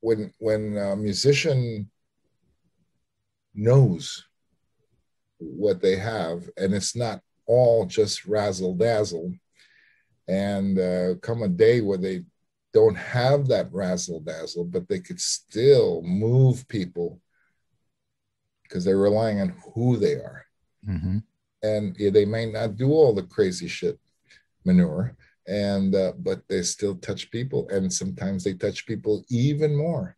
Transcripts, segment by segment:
when when a musician knows what they have and it's not all just razzle dazzle and uh, come a day where they don't have that razzle dazzle but they could still move people because they're relying on who they are Mm-hmm. and yeah, they may not do all the crazy shit manure and uh, but they still touch people and sometimes they touch people even more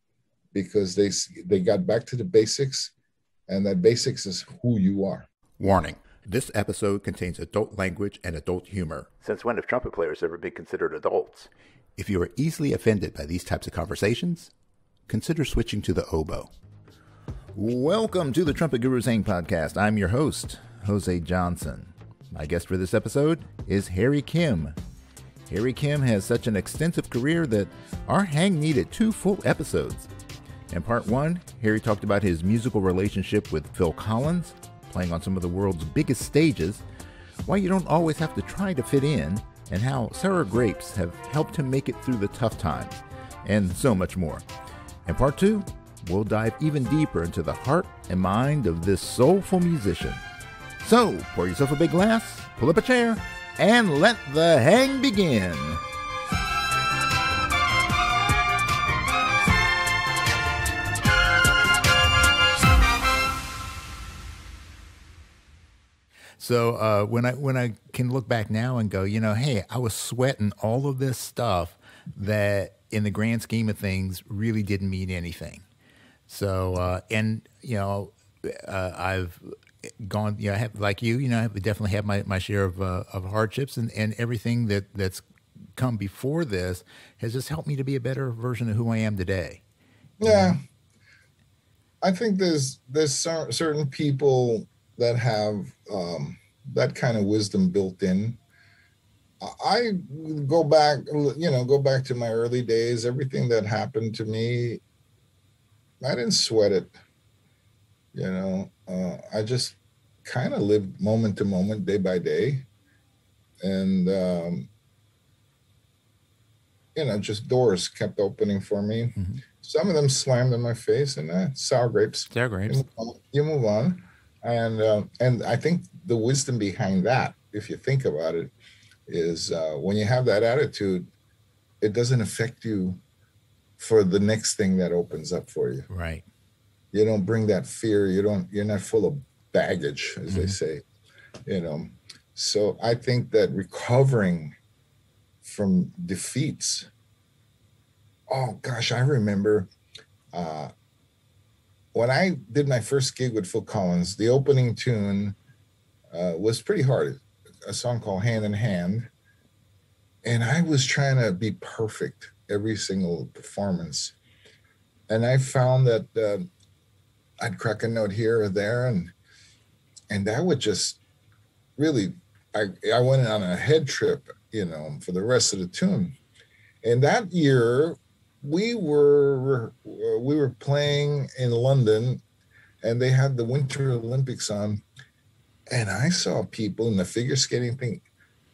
because they they got back to the basics and that basics is who you are Warning this episode contains adult language and adult humor. Since when have trumpet players ever been considered adults? If you are easily offended by these types of conversations, consider switching to the oboe. Welcome to the Trumpet Gurus Hang podcast. I'm your host, Jose Johnson. My guest for this episode is Harry Kim. Harry Kim has such an extensive career that our hang needed two full episodes. In part one, Harry talked about his musical relationship with Phil Collins, playing on some of the world's biggest stages, why you don't always have to try to fit in, and how sour grapes have helped him make it through the tough times, and so much more. In part two, we'll dive even deeper into the heart and mind of this soulful musician. So, pour yourself a big glass, pull up a chair, and let the hang begin. So uh, when I when I can look back now and go, you know, hey, I was sweating all of this stuff that, in the grand scheme of things, really didn't mean anything. So uh, and you know, uh, I've gone, you know, have, like you, you know, I have definitely had my, my share of uh, of hardships and, and everything that that's come before this has just helped me to be a better version of who I am today. yeah i think there's there's cer- certain people that have um, that kind of wisdom built in I go back, you know, go back to my early days. Everything that happened to me, I didn't sweat it. You know, uh, I just kind of lived moment to moment, day by day, and um, you know, just doors kept opening for me. Mhm. Some of them slammed in my face, and uh, sour grapes Sour you grapes. move on, you move on. and uh, and I think the wisdom behind that, if you think about it, is uh, when you have that attitude, it doesn't affect you for the next thing that opens up for you. Right. You don't bring that fear. You don't. You're not full of baggage, as they say. You know. So I think that recovering from defeats. Oh gosh, I remember uh, when I did my first gig with Phil Collins. The opening tune uh, was pretty hard. A song called "Hand in Hand," and I was trying to be perfect every single performance. And I found that uh, I'd crack a note here or there, and and that would just really. I I went on a head trip, you know, for the rest of the tune. And that year, we were we were playing in London, and they had the Winter Olympics on, and I saw people in the figure skating thing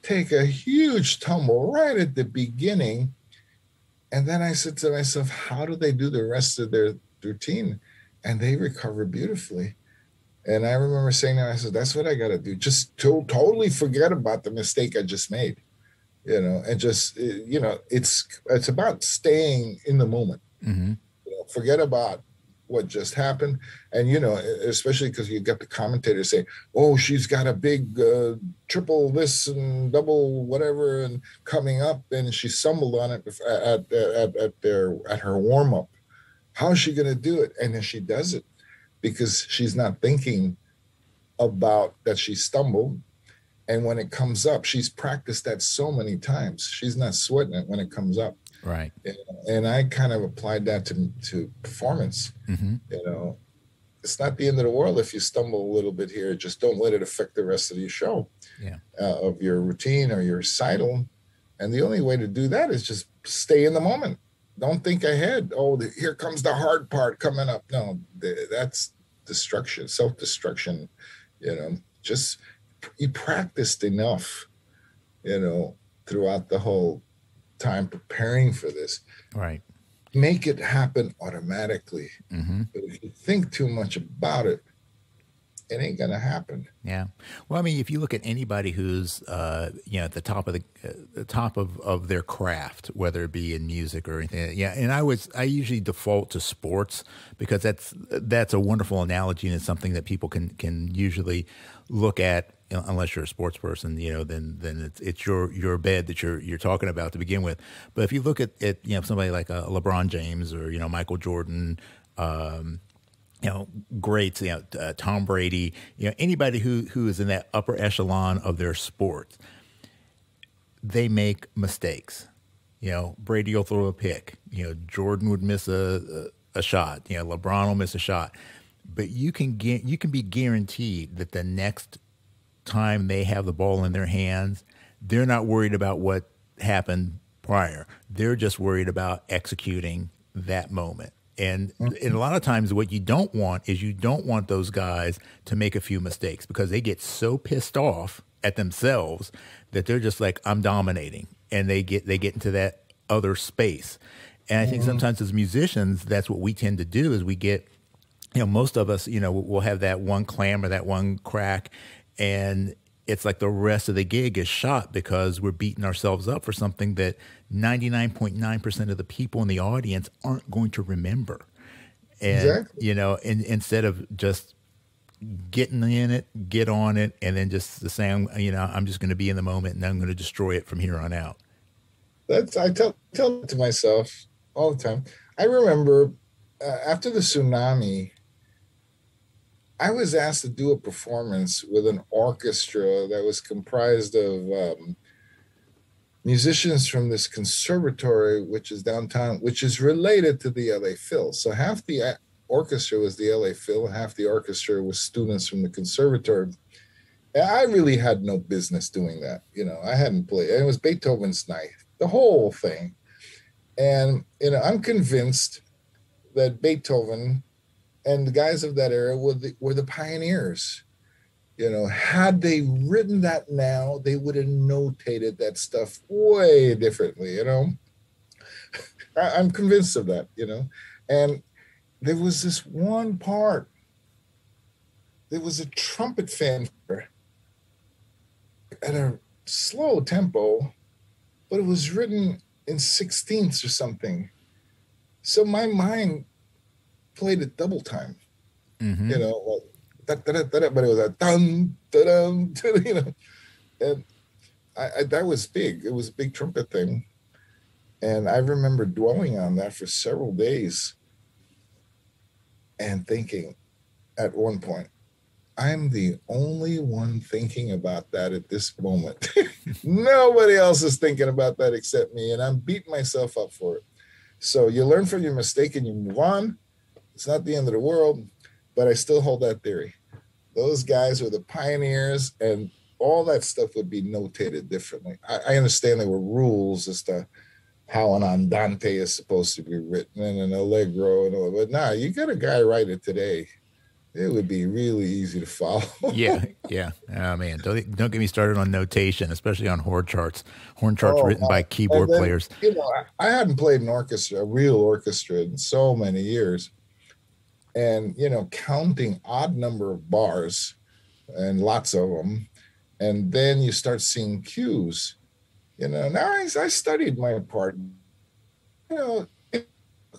take a huge tumble right at the beginning, and then I said to myself, "How do they do the rest of their routine?" And they recover beautifully. And I remember saying that I said, "That's what I got to do. Just to- totally forget about the mistake I just made." you know and just uh, you know it's it's about staying in the moment hmm you know, forget about what just happened and you know especially because you got the commentators saying oh she's got a big uh, triple this and double whatever and coming up and she stumbled on it at at, at their at her warm-up how's she going to do it and then she does it because she's not thinking about that she stumbled and when it comes up she's practiced that so many times she's not sweating it when it comes up Right. and I kind of applied that to to performance. hmm You know, it's not the end of the world if you stumble a little bit here. Just don't let it affect the rest of your show, Yeah. uh, of your routine or your recital. And the only way to do that is just stay in the moment. Don't think ahead. Oh, here comes the hard part coming up. No, th- that's destruction, self destruction. You know, just you practiced enough. You know, throughout the whole time preparing for this Right. make it happen automatically. Mm-hmm. But if you think too much about it, it ain't gonna happen. Yeah. Well, I mean, if you look at anybody who's uh, you know at the top of the, uh, the top of, of their craft, whether it be in music or anything, yeah. And I was I usually default to sports because that's that's a wonderful analogy and it's something that people can can usually look at unless you're a sports person, you know, then then it's it's your your bed that you're you're talking about to begin with. But if you look at, at you know somebody like a LeBron James or you know Michael Jordan, um, you know, greats, you know, uh, Tom Brady, you know, anybody who who is in that upper echelon of their sport, they make mistakes. You know, Brady will throw a pick. You know, Jordan would miss a a, a shot. You know, LeBron will miss a shot. But you can get you can be guaranteed that the next time they have the ball in their hands, they're not worried about what happened prior. They're just worried about executing that moment. And, mm-hmm. and a lot of times, what you don't want is you don't want those guys to make a few mistakes because they get so pissed off at themselves that they're just like, "I'm dominating," and they get they get into that other space. And I think mm-hmm. sometimes as musicians, that's what we tend to do is we get, you know, most of us, you know, we'll have that one clam or that one crack, and it's like the rest of the gig is shot because we're beating ourselves up for something that 99.9% of the people in the audience aren't going to remember. And, exactly. you know, instead of just getting in it, get on it, and then just saying, you know, I'm just going to be in the moment and I'm going to destroy it from here on out. That's, I tell, tell it to myself all the time. I remember uh, after the tsunami, I was asked to do a performance with an orchestra that was comprised of um, musicians from this conservatory, which is downtown, which is related to the LA Phil. So half the uh, orchestra was the LA Phil, half the orchestra was students from the conservatory. And I really had no business doing that. You know, I hadn't played. It was Beethoven's Ninth, the whole thing. And, you know, I'm convinced that Beethoven and the guys of that era were the, were the pioneers. You know, had they written that now, they would have notated that stuff way differently. You know, I, I'm convinced of that. You know, and there was this one part. There was a trumpet fanfare at a slow tempo, but it was written in sixteenths or something. So my mind played it double time. Mm-hmm. You know, like, da, da, da, but it was a dum, da, dum, you know, and I, I, that was big. It was a big trumpet thing, and I remember dwelling on that for several days, and thinking, at one point, I'm the only one thinking about that at this moment. Nobody else is thinking about that except me, and I'm beating myself up for it. So you learn from your mistake and you move on. It's not the end of the world, but I still hold that theory. Those guys were the pioneers, and all that stuff would be notated differently. I, I understand there were rules as to how an andante is supposed to be written and an allegro and all, but nah, you got a guy write it today. It would be really easy to follow. yeah, yeah. Oh man, don't don't get me started on notation, especially on horn charts. Horn charts oh, written by uh, keyboard then, players. You know, I, I hadn't played an orchestra, a real orchestra, in so many years and you know counting odd number of bars and lots of them and then you start seeing cues. You know now I, I studied my part. You know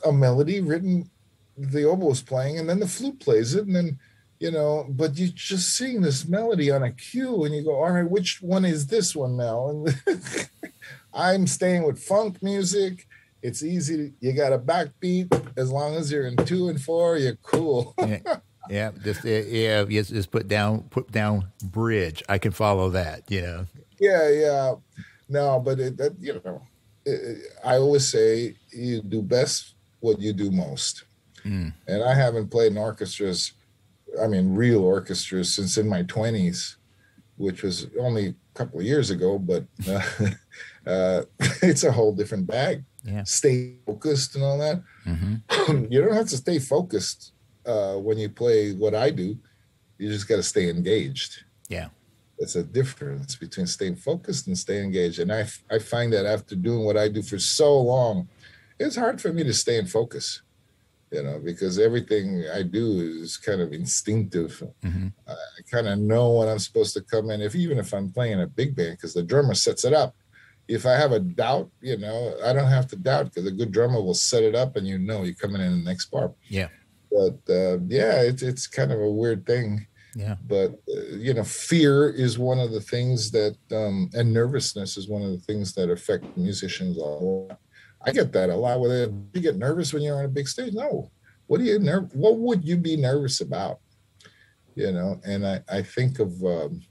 a melody written the oboe is playing and then the flute plays it and then you know but you're just seeing this melody on a cue and you go all right which one is this one now? And i'm staying with funk music it's easy. You got a backbeat. As long as you're in two and four, you're cool. yeah. yeah, just yeah, just, just put down put down bridge. I can follow that. You know. Yeah, yeah. No, but it, that you know, it, I always say you do best what you do most. Mm. And I haven't played in orchestras, I mean, real orchestras since in my twenties, which was only a couple of years ago. But uh, uh, it's a whole different bag yeah. stay focused and all that. Mm-hmm. you don't have to stay focused uh, when you play what I do. You just got to stay engaged. Yeah. It's a difference between staying focused and staying engaged. And I, I find that after doing what I do for so long, it's hard for me to stay in focus, you know, because everything I do is kind of instinctive. Mm-hmm. I kind of know when I'm supposed to come in, if even if I'm playing a big band, because the drummer sets it up. If I have a doubt, you know, I don't have to doubt because a good drummer will set it up, and you know you're coming in the next bar. Yeah. But uh, yeah, it's it's kind of a weird thing. Yeah. But uh, you know, fear is one of the things that, um, and nervousness is one of the things that affect musicians a lot. I get that a lot. With it, you get nervous when you're on a big stage. No, what do you nerve? What would you be nervous about? You know, and I I think of. Um,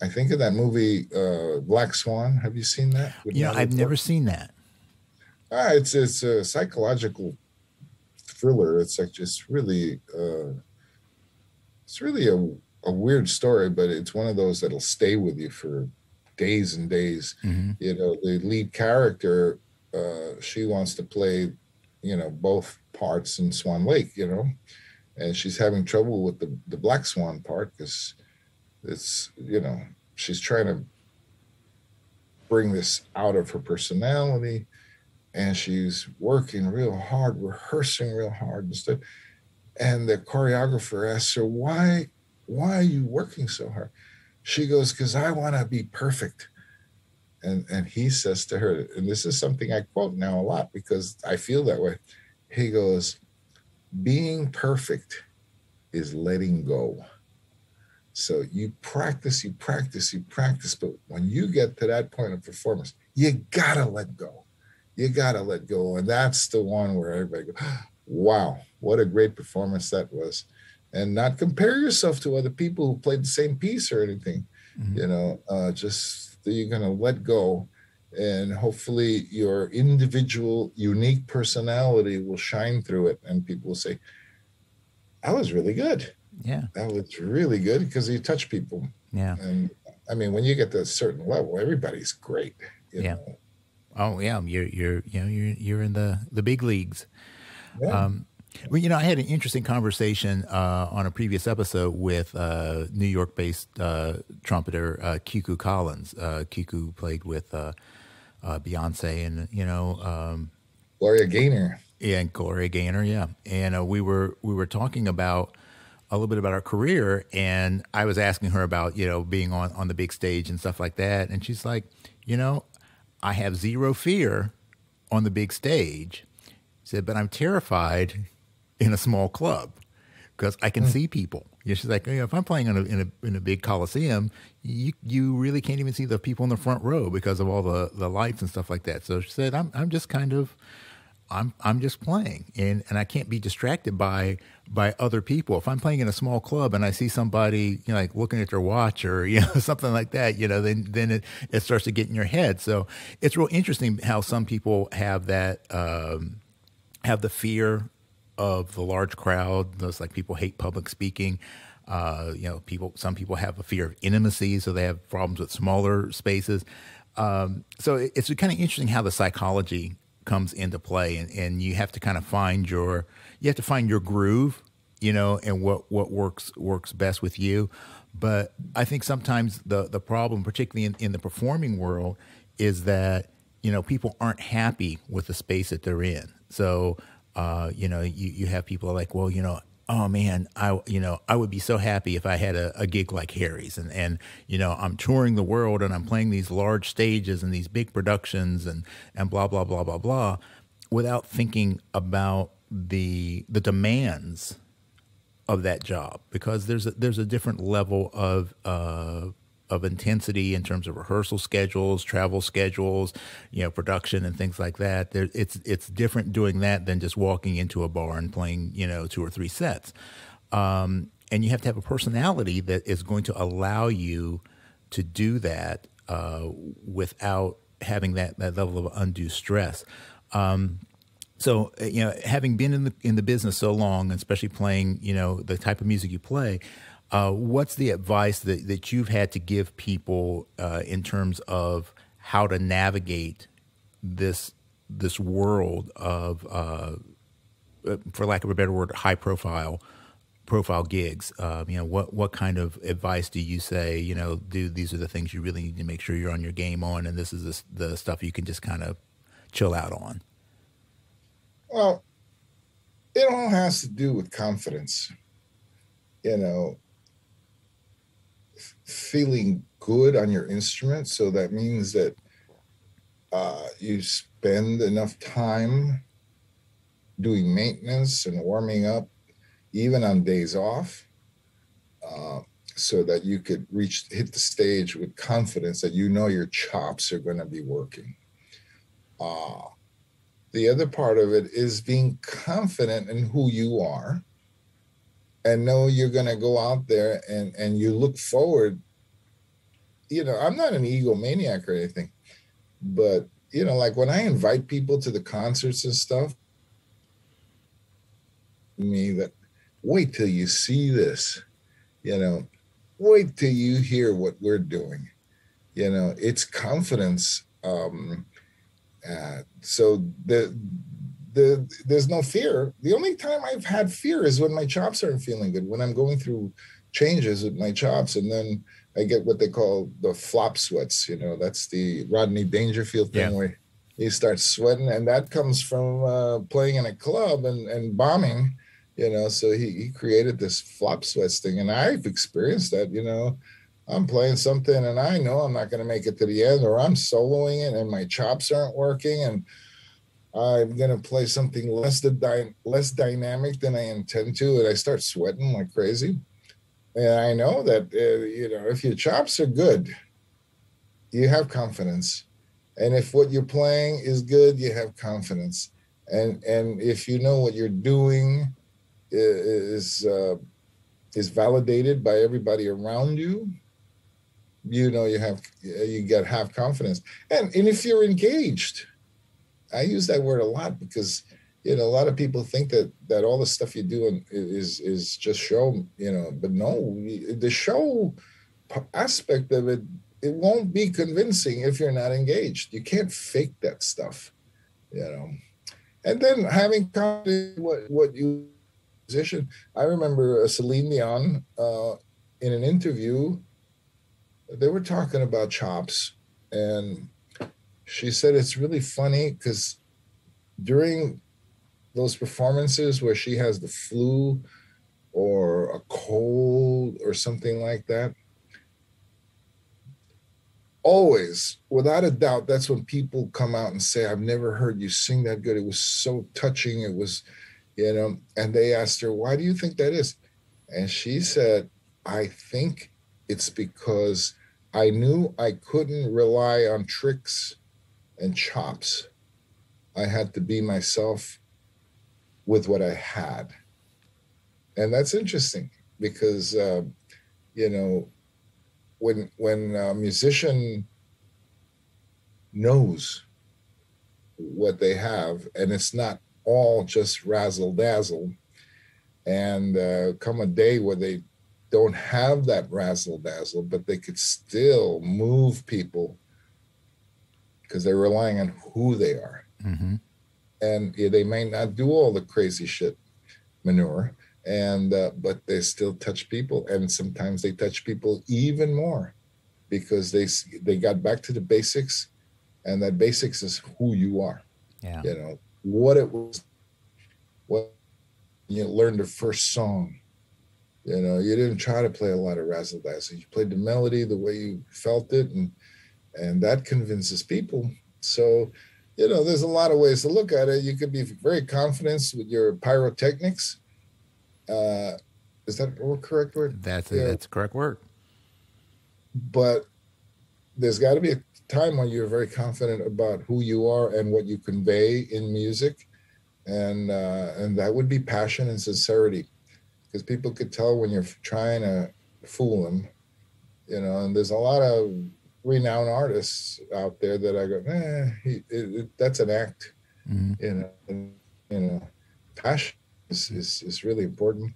I think of that movie uh, Black Swan. Have you seen that? Yeah, I've never seen that. Ah, it's it's a psychological thriller. It's like just really uh, it's really a, a weird story, but it's one of those that'll stay with you for days and days. Mm-hmm. You know, the lead character, uh, she wants to play, you know, both parts in Swan Lake, you know, and she's having trouble with the, the Black Swan part because it's, you know, she's trying to bring this out of her personality and she's working real hard, rehearsing real hard and stuff. And the choreographer asks her why why are you working so hard? She goes because i want to be perfect and and he says to her and this is something i quote now a lot because i feel that way. He goes being perfect is letting go so you practice you practice you practice but when you get to that point of performance you gotta let go you gotta let go and that's the one where everybody goes wow, what a great performance that was. And not compare yourself to other people who played the same piece or anything. Mm-hmm. You know, uh, just you're going to let go. And hopefully, your individual, unique personality will shine through it. And people will say, That was really good. Yeah. That was really good because you touch people. Yeah. And I mean, when you get to a certain level, everybody's great. yeah. Know? Oh yeah, you're you're you know you're you're in the the big leagues. Yeah. Um, well, you know, I had an interesting conversation uh, on a previous episode with uh, New York-based uh, trumpeter uh, Kiku Collins. Uh, Kiku played with uh, Beyonce and you know um, Gloria Gaynor. Yeah, and Gloria Gaynor. Yeah, and we were we were talking about a little bit about her career, and I was asking her about you know being on on the big stage and stuff like that, and she's like, you know, I have zero fear on the big stage She said, but I'm terrified in a small club because I can mm. see people. You know, she's like, you know, if I'm playing in a, in a in a big coliseum, you you really can't even see the people in the front row because of all the, the lights and stuff like that. So she said, I'm I'm just kind of I'm I'm just playing and, and I can't be distracted by by other people. If I'm playing in a small club and I see somebody you know, like looking at their watch or you know something like that, you know, then then it, it starts to get in your head. So it's real interesting how some people have that um, have the fear of the large crowd. Those like people hate public speaking. Uh, you know, people. Some people have a fear of intimacy, so they have problems with smaller spaces. Um, so it, it's kind of interesting how the psychology comes into play, and, and you have to kind of find your you have to find your groove, you know, and what what works works best with you. But I think sometimes the the problem, particularly in, in the performing world, is that you know people aren't happy with the space that they're in so, uh, you know, you, you have people like, well, you know, oh man, I you know I would be so happy if I had a, a, gig like Harry's, and and you know I'm touring the world and I'm playing these large stages and these big productions and and blah blah blah blah blah, without thinking about the the demands of that job. Because there's a, there's a different level of uh, of intensity in terms of rehearsal schedules, travel schedules, you know, production and things like that. There, it's it's different doing that than just walking into a bar and playing, you know, two or three sets. Um, and you have to have a personality that is going to allow you to do that uh, without having that that level of undue stress. Um, so you know, having been in the in the business so long, and especially playing, you know, the type of music you play, uh, what's the advice that, that you've had to give people uh, in terms of how to navigate this this world of, uh, uh for lack of a better word, high profile profile gigs? Um, you know, what what kind of advice do you say? You know, do these are the things you really need to make sure you're on your game on, and this is the, the stuff you can just kind of chill out on. Well, it all has to do with confidence. You know, feeling good on your instrument. So that means that uh, you spend enough time doing maintenance and warming up, even on days off, uh, so that you could reach hit the stage with confidence that you know your chops are going to be working. Uh, the other part of it is being confident in who you are and know you're going to go out there and and you look forward. You know i'm not an egomaniac or anything but you know like when i invite people to the concerts and stuff me that wait till you see this you know wait till you hear what we're doing. You know it's confidence um uh, so the the there's no fear. The only time I've had fear is when my chops aren't feeling good. When I'm going through changes with my chops, and then I get what they call the flop sweats. You know, that's the Rodney Dangerfield thing yeah. where you start sweating, and that comes from uh, playing in a club and and bombing. You know, so he he created this flop sweats thing, and I've experienced that. You know, I'm playing something and I know I'm not going to make it to the end, or I'm soloing it and my chops aren't working, and I'm going to play something less dy- less dynamic than I intend to, and I start sweating like crazy. And I know that uh, you know if your chops are good, you have confidence, and if what you're playing is good, you have confidence, and and if you know what you're doing is uh, is validated by everybody around you you know you have you get half confidence. And and if you're engaged i use that word a lot because you know a lot of people think that that all the stuff you do is is just show you know but no the show aspect of it it won't be convincing if you're not engaged. You can't fake that stuff you know. And then having confidence what what you position i remember celine dion uh, in an interview they were talking about chops and she said it's really funny because during those performances where she has the flu or a cold or something like that always without a doubt that's when people come out and say i've never heard you sing that good. It was so touching. It was you know and they asked her why do you think that is? And she said i think it's because I knew I couldn't rely on tricks and chops. I had to be myself with what I had. And that's interesting because, uh, you know, when when a musician knows what they have, and it's not all just razzle dazzle, and uh, come a day where they don't have that razzle dazzle, but they could still move people because they're relying on who they are. Mm-hmm. And yeah, they may not do all the crazy shit manure, and uh, but they still touch people, and sometimes they touch people even more because they they got back to the basics, and that basics is who you are. Yeah, you know what it was. What you learned the first song you know, you didn't try to play a lot of razzle dazzle. You played the melody the way you felt it, and and that convinces people. So, you know, there's a lot of ways to look at it. You could be very confident with your pyrotechnics. Uh, is that a correct word? That's yeah. that's correct word. But there's got to be a time when you're very confident about who you are and what you convey in music, and uh, and that would be passion and sincerity because people could tell when you're trying to fool them, you know. And there's a lot of renowned artists out there that I go, eh, he, it, it, that's an act, mm-hmm. you know. And, you know, passion is, is, is really important,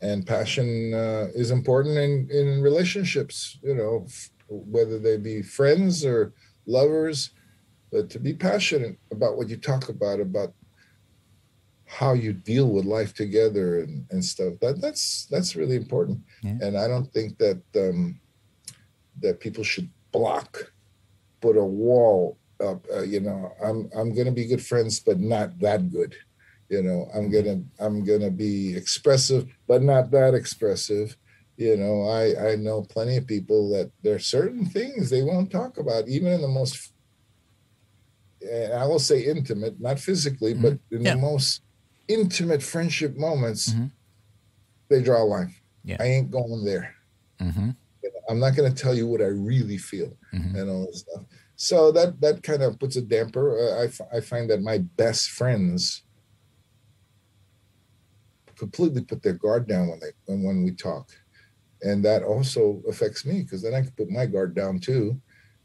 and passion uh, is important in in relationships, you know, f- whether they be friends or lovers. But to be passionate about what you talk about, about how you deal with life together and, and stuff that that's that's really important yeah. and i don't think that um that people should block put a wall up uh, you know i'm i'm gonna be good friends but not that good You know, I'm gonna I'm gonna be expressive, but not that expressive. You know, I I know plenty of people that there are certain things they won't talk about, even in the most and I will say intimate, not physically, mm-hmm. but in yeah. the most intimate friendship moments, mm-hmm. they draw a line. Yeah. I ain't going there. Mm-hmm. I'm not going to tell you what I really feel mm-hmm. and all this stuff. So that that kind of puts a damper. Uh, I, f- I find that my best friends completely put their guard down when they when, when we talk, and that also affects me because then I can put my guard down too,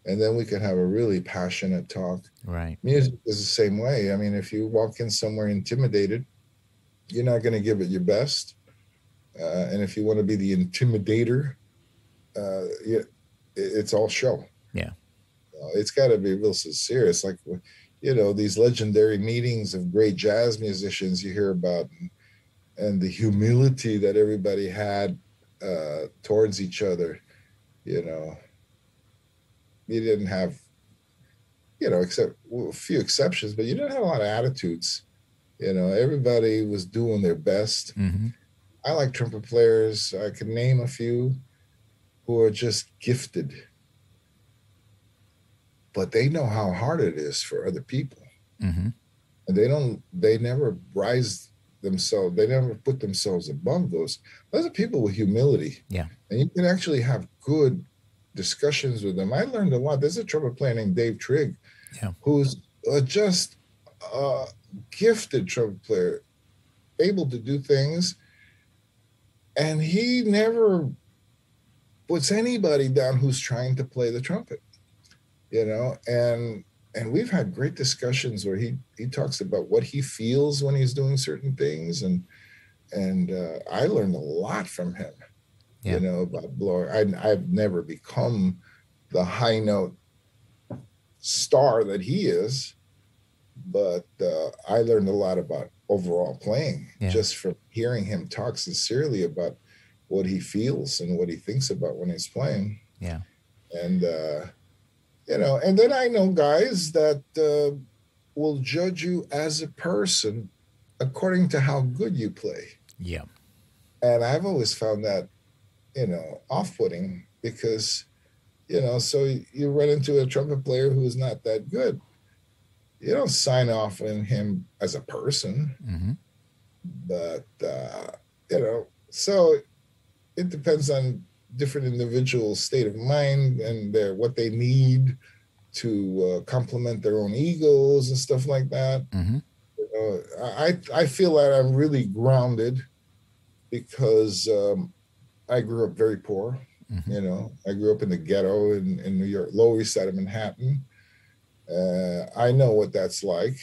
and then we can have a really passionate talk. Right. Music is the same way. I mean, if you walk in somewhere intimidated, you're not going to give it your best, uh, and if you want to be the intimidator, uh, it, it's all show. Yeah. Uh, it's got to be real sincere. It's like, you know, these legendary meetings of great jazz musicians you hear about, and, and the humility that everybody had uh, towards each other. You know, you didn't have, you know, except well, a few exceptions, but you didn't have a lot of attitudes. You know, everybody was doing their best. Mm-hmm. I like trumpet players. I could name a few who are just gifted, but they know how hard it is for other people. Mm-hmm. And they don't, they never rise themselves, they never put themselves above those. Those are people with humility. Yeah. And you can actually have good discussions with them. I learned a lot. There's a trumpet player named Dave Trigg, yeah. who's uh, just a gifted trumpet player, able to do things. And he never puts anybody down who's trying to play the trumpet you know and and we've had great discussions where he he talks about what he feels when he's doing certain things and and uh, i learned a lot from him yeah. you know about blowing I, i've never become the high note star that he is but uh, i learned a lot about overall playing yeah. just from hearing him talk sincerely about what he feels and what he thinks about when he's playing. Yeah. And uh, you know, and then I know guys that uh, will judge you as a person according to how good you play. Yeah. And I've always found that, you know, off-putting because, you know, so you run into a trumpet player who's not that good. You don't sign off on him as a person, mm-hmm. but uh, you know, so it depends on different individuals' state of mind and their what they need to uh, complement their own egos and stuff like that. Mm-hmm. Know, I I feel that I'm really grounded because um, I grew up very poor. Mm-hmm. You know, I grew up in the ghetto in, in New York, Lower East Side of Manhattan. Uh, I know what that's like,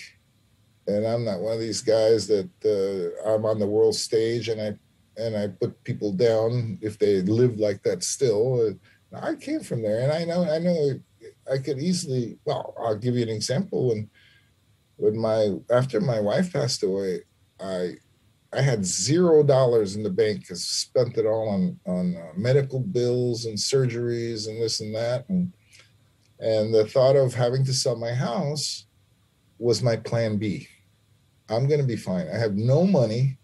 and I'm not one of these guys that uh, I'm on the world stage and I and I put people down if they lived like that still. I came from there, and I know I know I could easily. Well, I'll give you an example. When when my after my wife passed away, I I had zero dollars in the bank because spent it all on on uh, medical bills and surgeries and this and that, and and the thought of having to sell my house was my plan B. I'm going to be fine. I have no money,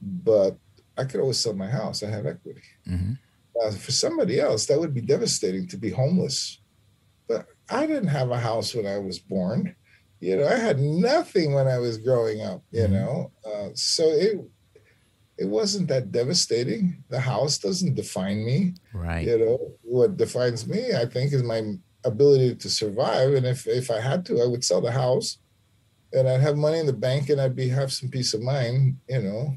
but I could always sell my house. I have equity. Mm-hmm. Uh, for somebody else, that would be devastating to be homeless. But I didn't have a house when I was born. You know, I had nothing when I was growing up. You mm-hmm. know, uh, so it it wasn't that devastating. The house doesn't define me. Right. You know, what defines me, I think, is my ability to survive. And if if I had to, I would sell the house, and I'd have money in the bank, and I'd be have some peace of mind. You know,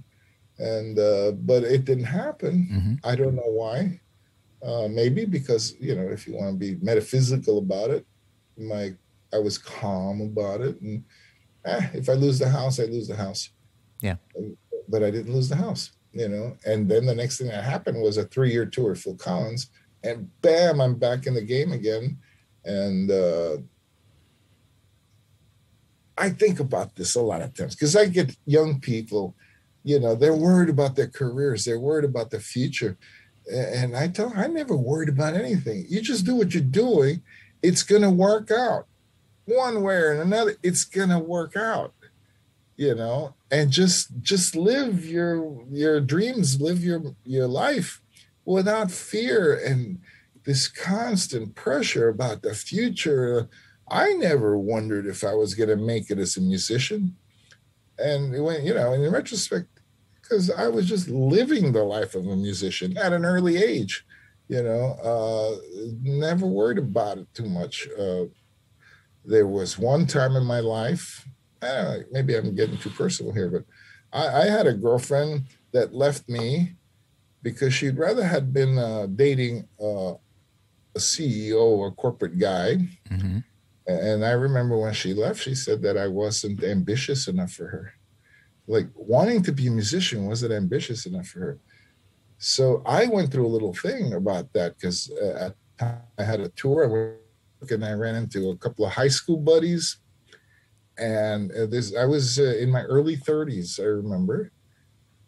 and uh, but it didn't happen. Mm-hmm. I don't know why. Uh, maybe because you know, if you want to be metaphysical about it, my I was calm about it, and eh, if I lose the house, I lose the house. Yeah. But I didn't lose the house, you know. And then the next thing that happened was a three-year tour of Phil Collins, and bam, I'm back in the game again, and. Uh, I think about this a lot of times because I get young people you know they're worried about their careers they're worried about the future. And i tell i never worried about anything. You just do what you're doing it's going to work out. One way or another it's going to work out you know? And just just live your your dreams live your your life without fear and this constant pressure about the future. I never wondered if i was going to make it as a musician and when you know in retrospect because i was just living the life of a musician at an early age you know uh never worried about it too much uh there was one time in my life uh, maybe I'm getting too personal here, but I, I, had a girlfriend that left me because she'd rather had been uh, dating uh, a CEO or a corporate guy. Mm-hmm. And I remember when she left, she said that I wasn't ambitious enough for her. Like wanting to be a musician wasn't ambitious enough for her. So I went through a little thing about that because uh, I had a tour and I ran into a couple of high school buddies and uh, this I was uh, in my early 30s, I remember,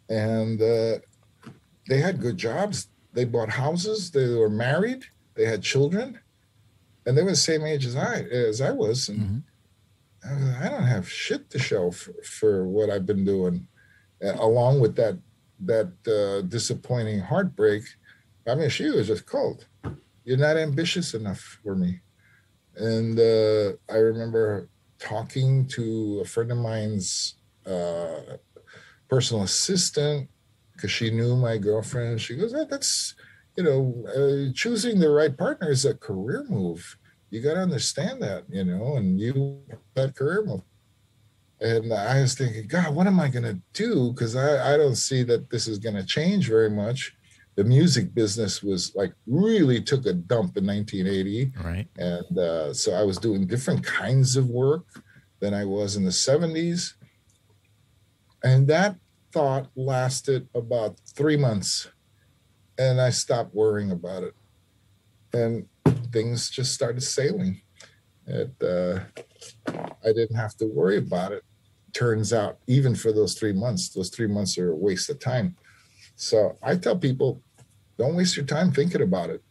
and uh, they had good jobs. They bought houses. They were married. They had children, and they were the same age as I as I was. And mm-hmm. I, was, I, don't have shit to show for, for what I've been doing, uh, along with that that uh, disappointing heartbreak. I mean, she was just cold. You're not ambitious enough for me. And uh, I remember talking to a friend of mine's uh, personal assistant because she knew my girlfriend. She goes, oh, "That's you know, uh, choosing the right partner is a career move. You got to understand that, you know, and you that career move." And I was thinking, God, what am I going to do? Because I, I don't see that this is going to change very much the music business was like really took a dump in 1980 right and uh, so i was doing different kinds of work than i was in the 70s and that thought lasted about three months and i stopped worrying about it and things just started sailing it, uh, i didn't have to worry about it turns out even for those three months those three months are a waste of time so I tell people, don't waste your time thinking about it.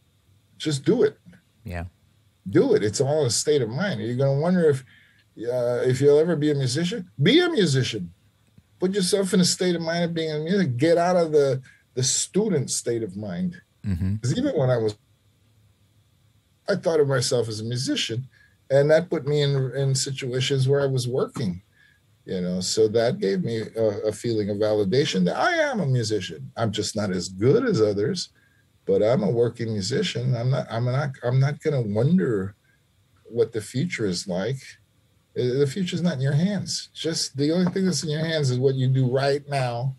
Just do it. Yeah. Do it. It's all a state of mind. Are You're going to wonder if uh, if you'll ever be a musician. Be a musician. Put yourself in a state of mind of being a musician. Get out of the the student state of mind. Because mm-hmm. even when I was, I thought of myself as a musician, and that put me in in situations where I was working you know so that gave me a, a, feeling of validation that i am a musician. I'm just not as good as others but i'm a working musician. I'm not i'm not i'm not going to wonder what the future is like. Uh, the future is not in your hands. Just the only thing that's in your hands is what you do right now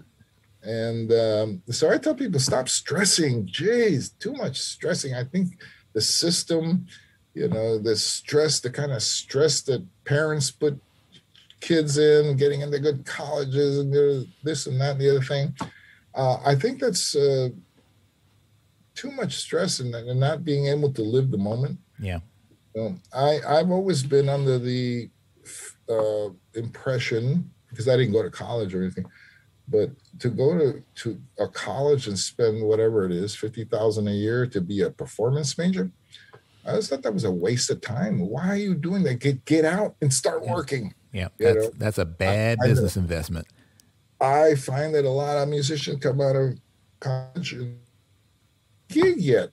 and um, so i tell people stop stressing jeez too much stressing i think the system you know the stress the kind of stress that parents put kids in, getting into good colleges, and this and that and the other thing. Uh, I think that's uh, too much stress and, and, not being able to live the moment. Yeah. Um, I I've always been under the uh, impression because I didn't go to college or anything, but to go to to a college and spend whatever it is fifty thousand a year to be a performance major. I always thought that was a waste of time. Why are you doing that? Get get out and start working. Yeah, that's, that's a bad I, business I investment. I find that a lot of musicians come out of college and gig yet.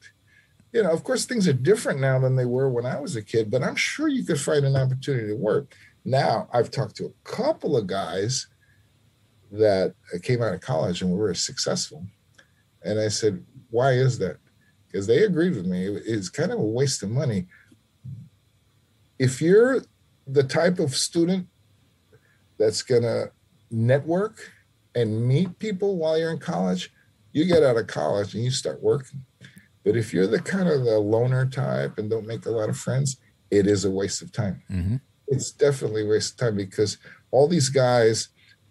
You know, of course, things are different now than they were when I was a kid, but I'm sure you could find an opportunity to work. Now, I've talked to a couple of guys that came out of college and were successful. And I said, why is that? Because they agreed with me. It's kind of a waste of money. If you're the type of student that's going to network and meet people while you're in college, you get out of college and you start working. But if you're the kind of the loner type and don't make a lot of friends, it is a waste of time. Mm-hmm. It's definitely a waste of time because all these guys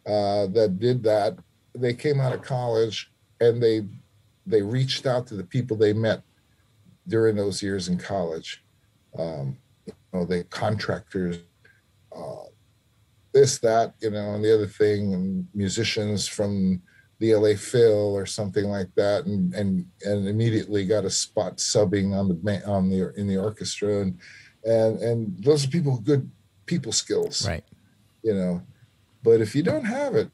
uh, that did that, they came out of college and they they reached out to the people they met during those years in college. Um, you know, the contractors, uh, this, that, you know, and the other thing, and musicians from the LA Phil or something like that, and and and immediately got a spot subbing on the on the in the orchestra, and and and those are people good people skills, right? You know, But if you don't have it,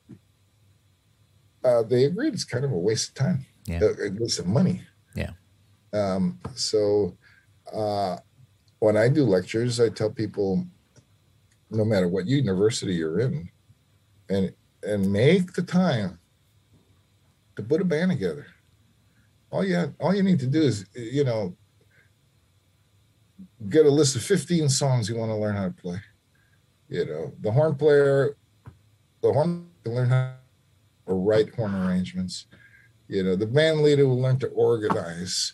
uh, they agreed it's kind of a waste of time, Yeah. a, a waste of money. Yeah. Um, so uh, when I do lectures, I tell people, no matter what university you're in, and and make the time to put a band together. All you have, all you need to do is you know get a list of 15 songs you want to learn how to play. You know, the horn player, the horn can learn how to write horn arrangements. You know, the band leader will learn to organize.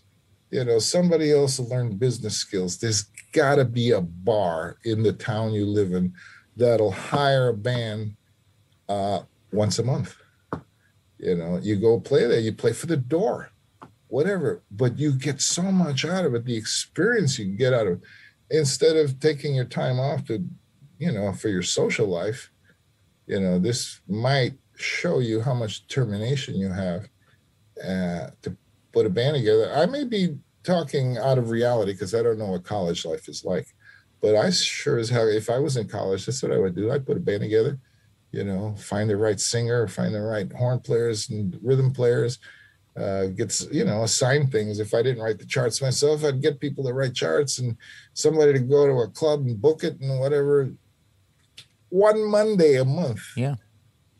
You know, somebody else will learn business skills. There's got to be a bar in the town you live in that'll hire a band uh, once a month. You know, you go play there, you play for the door, whatever, but you get so much out of it, the experience you get out of it, instead of taking your time off to, you know, for your social life. You know, this might show you how much determination you have uh, to put a band together. I may be talking out of reality because I don't know what college life is like, but I sure as hell, if I was in college, that's what I would do. I'd put a band together, you know, find the right singer, find the right horn players and rhythm players. Uh, gets you know assign things. If I didn't write the charts myself, I'd get people to write charts and somebody to go to a club and book it and whatever. One Monday a month. Yeah.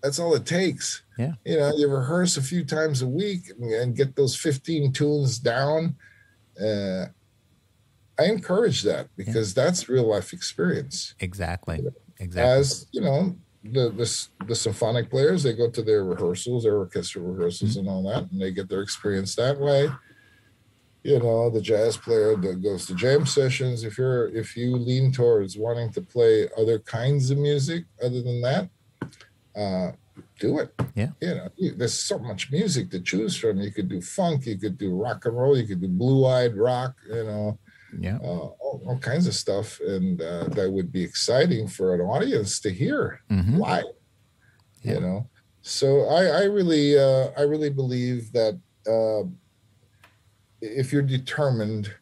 That's all it takes. Yeah. You know, you rehearse a few times a week and get those 15 tunes down. Uh, I encourage that because that's real life experience. Exactly. Exactly. As you know, the, the the symphonic players they go to their rehearsals, their orchestral rehearsals, and all that, and they get their experience that way. You know, the jazz player that goes to jam sessions. If you're if you lean towards wanting to play other kinds of music other than that, uh, do it. Yeah. You know, you, there's so much music to choose from. You could do funk, you could do rock and roll, you could do blue-eyed rock. You know, yeah. uh, all, all kinds of stuff, and uh, that would be exciting for an audience to hear Mhm. live. Yeah. You know, so I, I really, uh, I really believe that uh, if you're determined,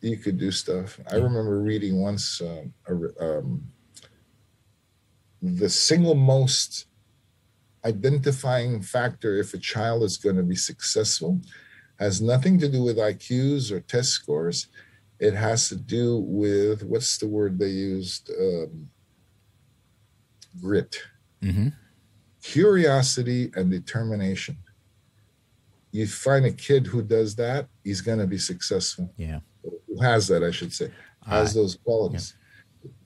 you could do stuff. I remember reading once um, a um, the single most identifying factor if a child is going to be successful has nothing to do with IQs or test scores. It has to do with what's the word they used? Um, grit, hmm curiosity, and determination. You find a kid who does that, he's going to be successful. Yeah. Who has that, I should say, has those qualities,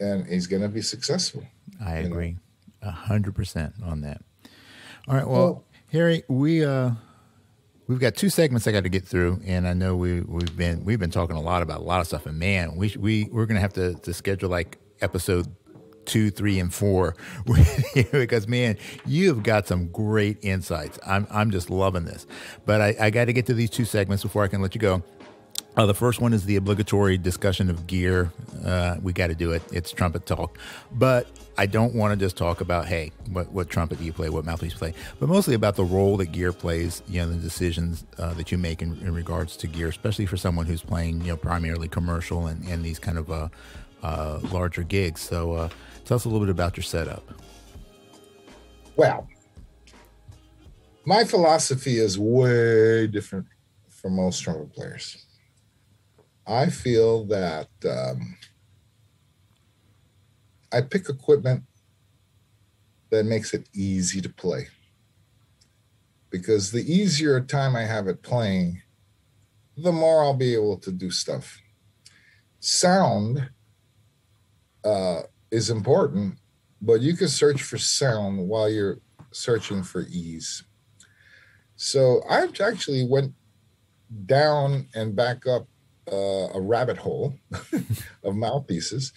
and he's going to be successful. I agree a hundred percent on that. All right. Well, Well- Harry, we uh we've got two segments I got to get through, and I know we we've been we've been talking a lot about a lot of stuff, and man, we we we're gonna have to to schedule like episode two, three, and four with you because man, you have got some great insights. I'm I'm just loving this, but I, I got to get to these two segments before I can let you go. Uh, the first one is the obligatory discussion of gear. Uh, we got to do it. It's trumpet talk. But I don't want to just talk about, hey, what, what trumpet do you play? What mouthpiece you play? But mostly about the role that gear plays, you know, the decisions uh, that you make in, in regards to gear, especially for someone who's playing, you know, primarily commercial and, and these kind of uh, uh, larger gigs. So uh, tell us a little bit about your setup. Well, my philosophy is way different from most trumpet players. I feel that um, I pick equipment that makes it easy to play. Because the easier time I have it playing, the more I'll be able to do stuff. Sound uh, is important, but you can search for sound while you're searching for ease. So I've actually went down and back up uh, a rabbit hole of mouthpieces.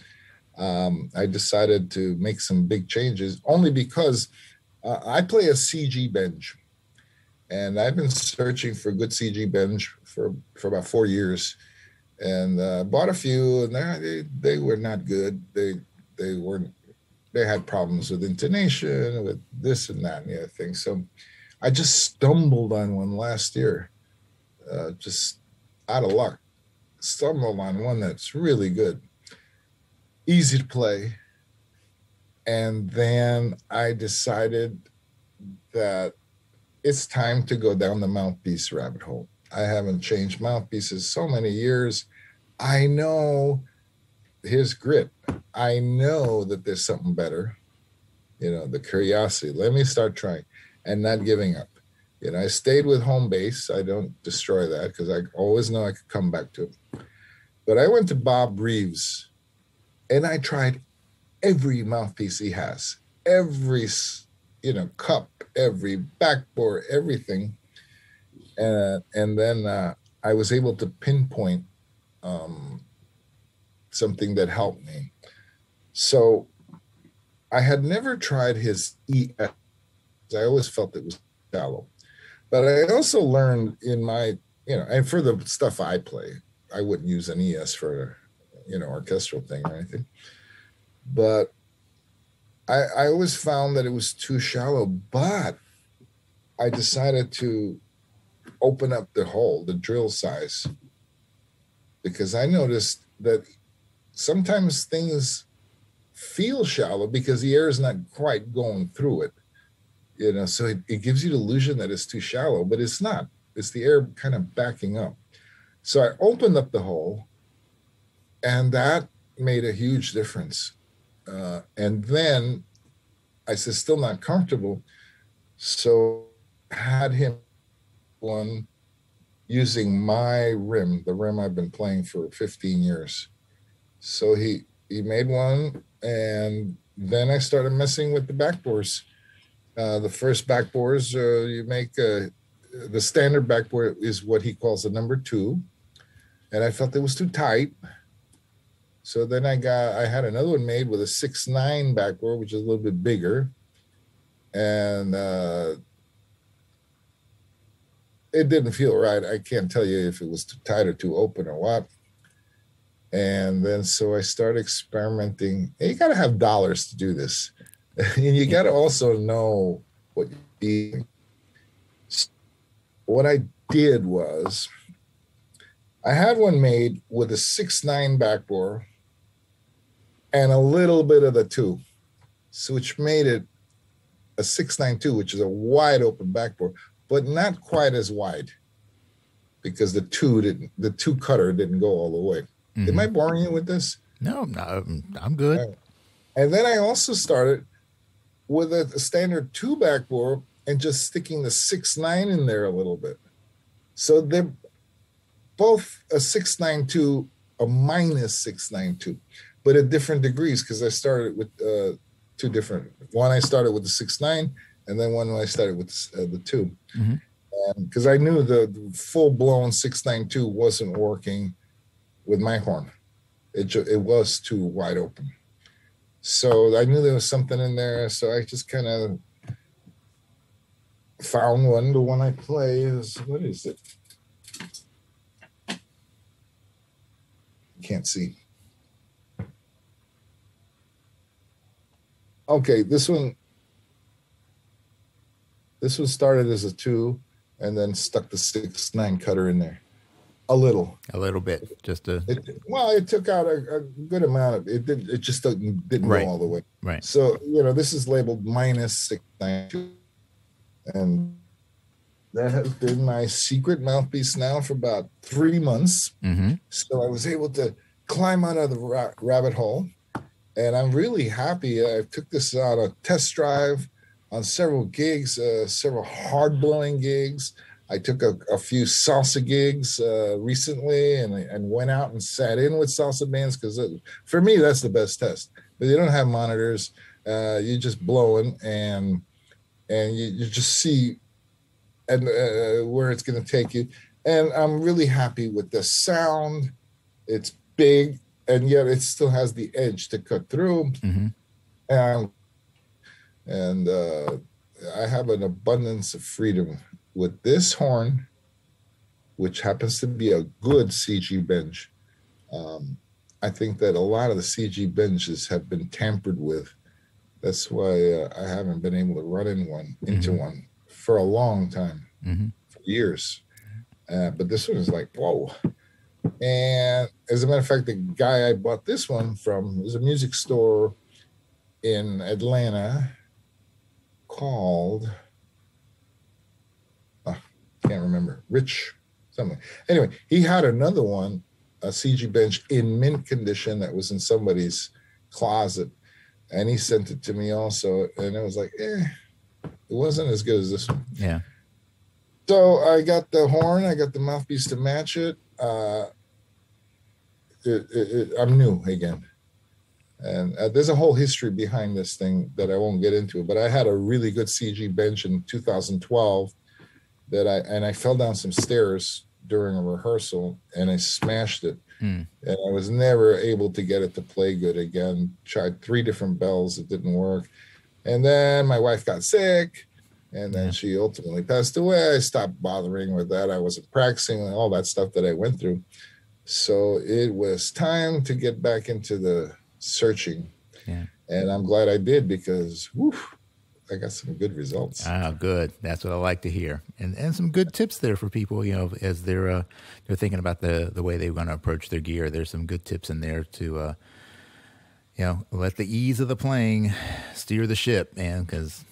Um, I decided to make some big changes only because uh, I play a CG Benge, and I've been searching for good CG Benge for for about four years, and uh, bought a few, and they they were not good. They they weren't they had problems with intonation, with this and that and the other thing. So I just stumbled on one last year, uh, just out of luck. Stumbled on one that's really good, easy to play, and then I decided that it's time to go down the mouthpiece rabbit hole. I haven't changed mouthpieces so many years. I know here's grit. I know that there's something better. You know, the curiosity. Let me start trying and not giving up. You know, I stayed with home base. I don't destroy that because I always know I could come back to it. But I went to Bob Reeves and I tried every mouthpiece he has, every you know cup, every backbore, everything, and and then uh, I was able to pinpoint um, something that helped me. So I had never tried his ES. I always felt it was shallow, but I also learned in my you know, and for the stuff I play, I wouldn't use an ES for you know orchestral thing or anything, but I, I always found that it was too shallow, but I decided to open up the hole, the drill size, because I noticed that sometimes things feel shallow because the air is not quite going through it. You know, so it, it gives you the illusion that it's too shallow, but it's not. It's the air kind of backing up. So I opened up the hole, and that made a huge difference. Uh, and then I said, still not comfortable. So had him one using my rim, the rim I've been playing for 15 years. So he he made one, and then I started messing with the backbores. Uh, the first backbores uh, you make uh, the standard backbore is what he calls the number two, and I felt it was too tight. So then I got I had another one made with a six nine backbore, which is a little bit bigger, and uh, it didn't feel right. I can't tell you if it was too tight or too open or what. And then so I started experimenting. You got to have dollars to do this, and you got to also know what you need. What I did was I had one made with a six nine backbore and a little bit of the two, so which made it a 692, which is a wide open backbore, but not quite as wide because the two didn't the two cutter didn't go all the way. Mm-hmm. Am I boring you with this? No, no I'm good. Right. And then I also started with a, standard two backbore and just sticking the six nine in there a little bit. So they're both a 692, a minus 692 but at different degrees because I started with uh, two different. One I started with the six nine, and then one I started with uh, the 2 because mm-hmm. I knew the, the full blown six nine two wasn't working with my horn. It it was too wide open, so I knew there was something in there. So I just kind of found one. The one I play is what is it? Can't see. okay, this one, this one started as a two, and then stuck the six nine cutter in there, a little, a little bit, just a. It, well, it took out a, a, good amount of it. Didn't it just didn't, didn't right. go all the way. Right. So you know, this is labeled minus six nine two, and that has been my secret mouthpiece now for about three months. Mm-hmm. So I was able to climb out of the ra- rabbit hole and I'm really happy. I took this on a test drive on several gigs, uh, several hard blowing gigs. I took a, a few salsa gigs uh, recently and, and went out and sat in with salsa bands because for me that's the best test. But you don't have monitors, uh, you're just blowing and and you, you just see and uh, where it's going to take you. And I'm really happy with the sound. It's big and yet it still has the edge to cut through. Mm-hmm. And and uh, I have an abundance of freedom with this horn, which happens to be a good CG Benge. Um, I think that a lot of the CG Benges have been tampered with. That's why uh, I haven't been able to run in one into mm-hmm. one for a long time, mm-hmm. for years. Uh, but this one is like, whoa. And as a matter of fact, the guy I bought this one from is a music store in Atlanta called can't remember Rich something. Anyway, he had another one, a CG Benge in mint condition that was in somebody's closet, and he sent it to me also, and it was like, eh, it wasn't as good as this one. Yeah. So I got the horn, I got the mouthpiece to match it. Uh, it, it, it I'm new again. And uh, there's a whole history behind this thing that I won't get into. But I had a really good CG Benge in 2012 that I and I fell down some stairs during a rehearsal and I smashed it. Hmm. And I was never able to get it to play good again. Tried three different bells, it didn't work. And then my wife got sick, and then Yeah. she ultimately passed away. I stopped bothering with that. I wasn't practicing and all that stuff that I went through. So it was time to get back into the searching. Yeah. And I'm glad I did because whew, I got some good results. Ah, good. That's what I like to hear, and and some good tips there for people. You know, as they're uh, they're thinking about the the way they're going to approach their gear. There's some good tips in there to, uh, you know, let the ease of the playing steer the ship, man. Because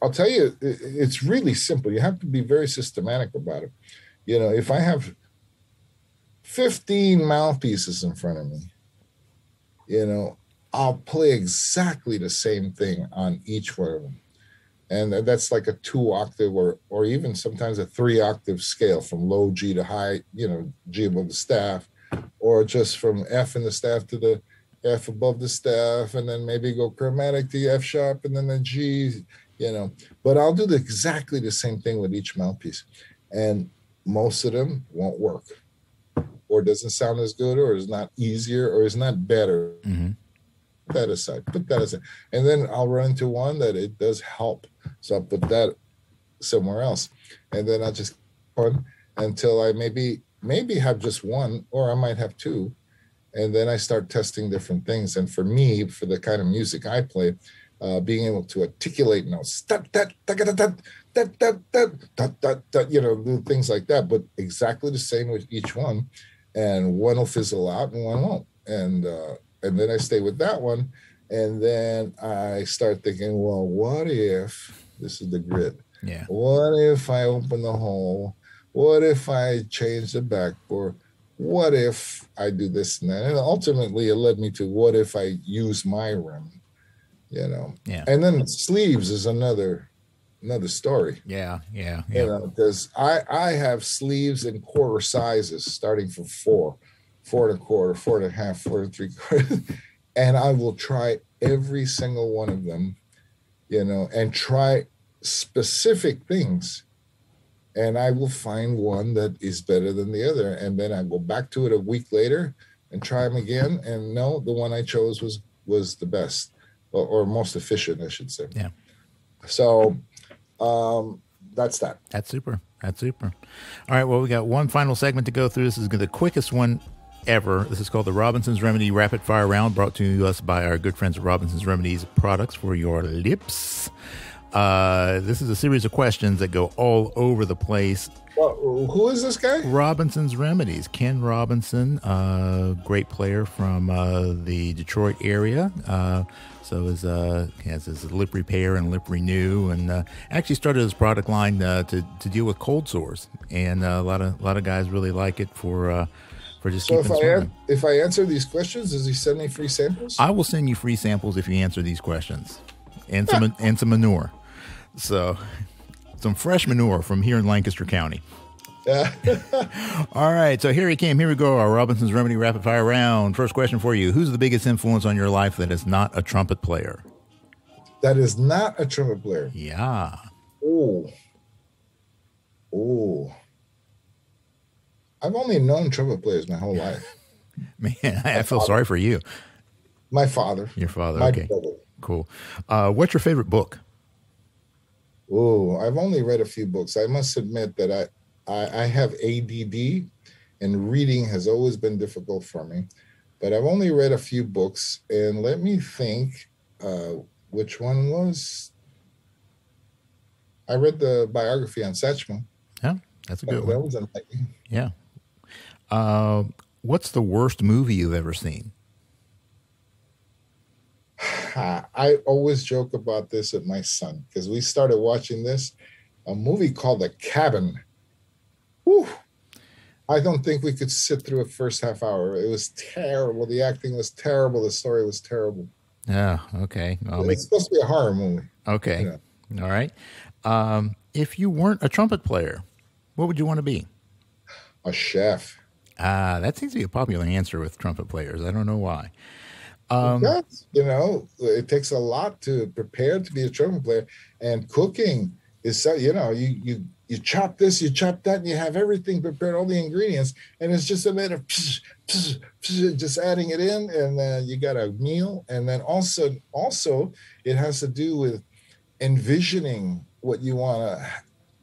I'll tell you, it's really simple. You have to be very systematic about it. You know, if I have 15 mouthpieces in front of me, you know, I'll play exactly the same thing on each one of them. And that's like a two octave or or even sometimes a three octave scale from low G to high, you know, G above the staff, or just from F in the staff to the F above the staff, and then maybe go chromatic to F sharp and then the G, you know. But I'll do the, exactly the same thing with each mouthpiece. And most of them won't work. Or doesn't sound as good, or is not easier, or is not better Mhm. put that aside. Put that aside. And then I'll run into one that it does help. So I'll put that somewhere else. And then I'll just on until I maybe maybe have just one, or I might have two. And then I start testing different things. And for me, for the kind of music I play, uh, being able to articulate notes, that that that that that that that that that that you know, things like that, but exactly the same with each one. And one will fizzle out and one won't. And uh, and then I stay with that one. And then I start thinking, well, what if this is the grid? yeah, What if I open the hole? What if I change the backbore? What if I do this and that? And ultimately, it led me to what if I use my rim? You know, yeah, and then sleeves is another another story. yeah, yeah, You know, because I I have sleeves in quarter sizes, starting from four, four and a quarter, four and a half, four and three quarters, and I will try every single one of them, you know, and try specific things, and I will find one that is better than the other, and then I go back to it a week later and try them again, and no, the one I chose was was the best or, or most efficient, I should say. Yeah. So, um, that's that. That's super. That's super. All right. Well, we got one final segment to go through. This is the quickest one ever. This is called the Robinson's Remedy Rapid Fire Round, brought to us by our good friends at Robinson's Remedies products for your lips. Uh, this is a series of questions that go all over the place. Well, who is this guy? Robinson's Remedies. Ken Robinson, uh, great player from uh, the Detroit area. Uh, so is uh, has his lip repair and lip renew, and uh, actually started his product line uh, to to deal with cold sores, and uh, a lot of a lot of guys really like it for uh, for just So if I an- if I answer these questions, does he send me free samples? I will send you free samples if you answer these questions, and some ah. and some manure. So, some fresh manure from here in Lancaster County. Ah. All right, so here he came. Here we go. Our Robinson's Remedy Rapid Fire Round. First question for you: Who's the biggest influence on your life that is not a trumpet player? that is not a trumpet player. Yeah, Oh. Oh. I've only known trumpet players my whole life. man, I feel sorry for you. My father. Your father. My Okay, brother. cool. Uh, what's your favorite book? Oh, I've only read a few books. I must admit that I, I I have ADD, and reading has always been difficult for me. But I've only read a few books, and let me think. Uh, which one was? I read the biography on Satchmo. Yeah, that's a good that one. was enlightening. Yeah. Uh, what's the worst movie you've ever seen? I always joke about this with my son because we started watching this, a movie called The Cabin. Whew. I don't think we could sit through a first half hour. It was terrible. The acting was terrible. The story was terrible. Oh, okay. Well, it's make, supposed to be a horror movie. okay. Yeah. All right. Um, if you weren't a trumpet player, what would you want to be? A chef. Ah, that seems to be a popular answer with trumpet players. I don't know why. Um, Because, you know, it takes a lot to prepare to be a trumpet player, and cooking is so. You know, you you you chop this, you chop that, and you have everything prepared, all the ingredients, and it's just a matter of psh, psh, psh, just adding it in, and then you got a meal, and then also also it has to do with envisioning what you want to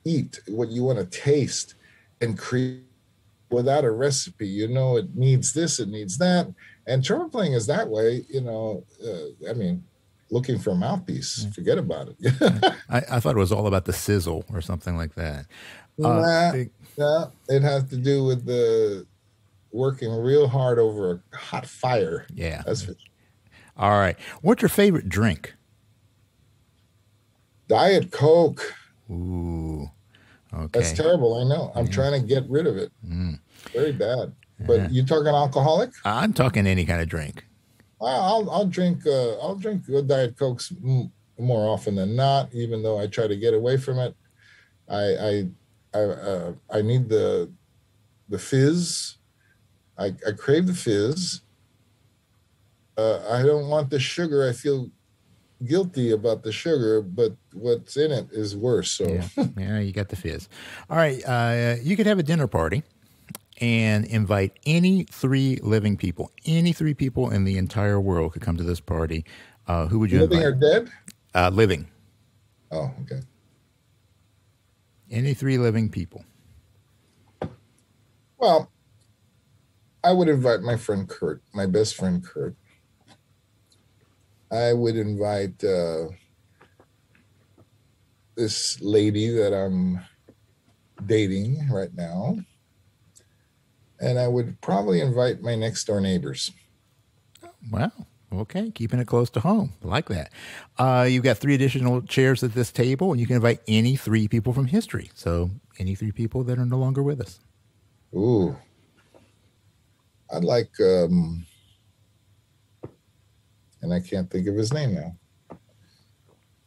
eat, what you want to taste, and create without a recipe. You know, it needs this, it needs that. And trumpet playing is that way, you know. Uh, I mean, looking for a mouthpiece, forget about it. I, I thought it was all about the sizzle or something like that. Uh, Nah, it- nah, it has to do with the working real hard over a hot fire. yeah. That's for All right. What's your favorite drink? Diet Coke. Ooh. Okay. That's terrible. I know. I'm trying to get rid of it. Mm. Very bad. But you talking alcoholic? I'm talking any kind of drink. I'll I'll drink uh, I'll drink good diet cokes more often than not. Even though I try to get away from it, I I I, uh, I need the the fizz. I, I crave the fizz. Uh, I don't want the sugar. I feel guilty about the sugar, but what's in it is worse. So Yeah. yeah, you got the fizz. All right. Uh, you could have a dinner party and invite any three living people. Any three people in the entire world could come to this party. Uh, who would you living or dead? Uh, living. Oh, okay. Any three living people. Well, I would invite my friend Kurt, my best friend Kurt. I would invite uh, this lady that I'm dating right now. And I would probably invite my next door neighbors. Wow. Okay, keeping it close to home. I like that. Uh, you've got three additional chairs at this table, and you can invite any three people from history. So, any three people that are no longer with us. Ooh. I'd like, um, and I can't think of his name now.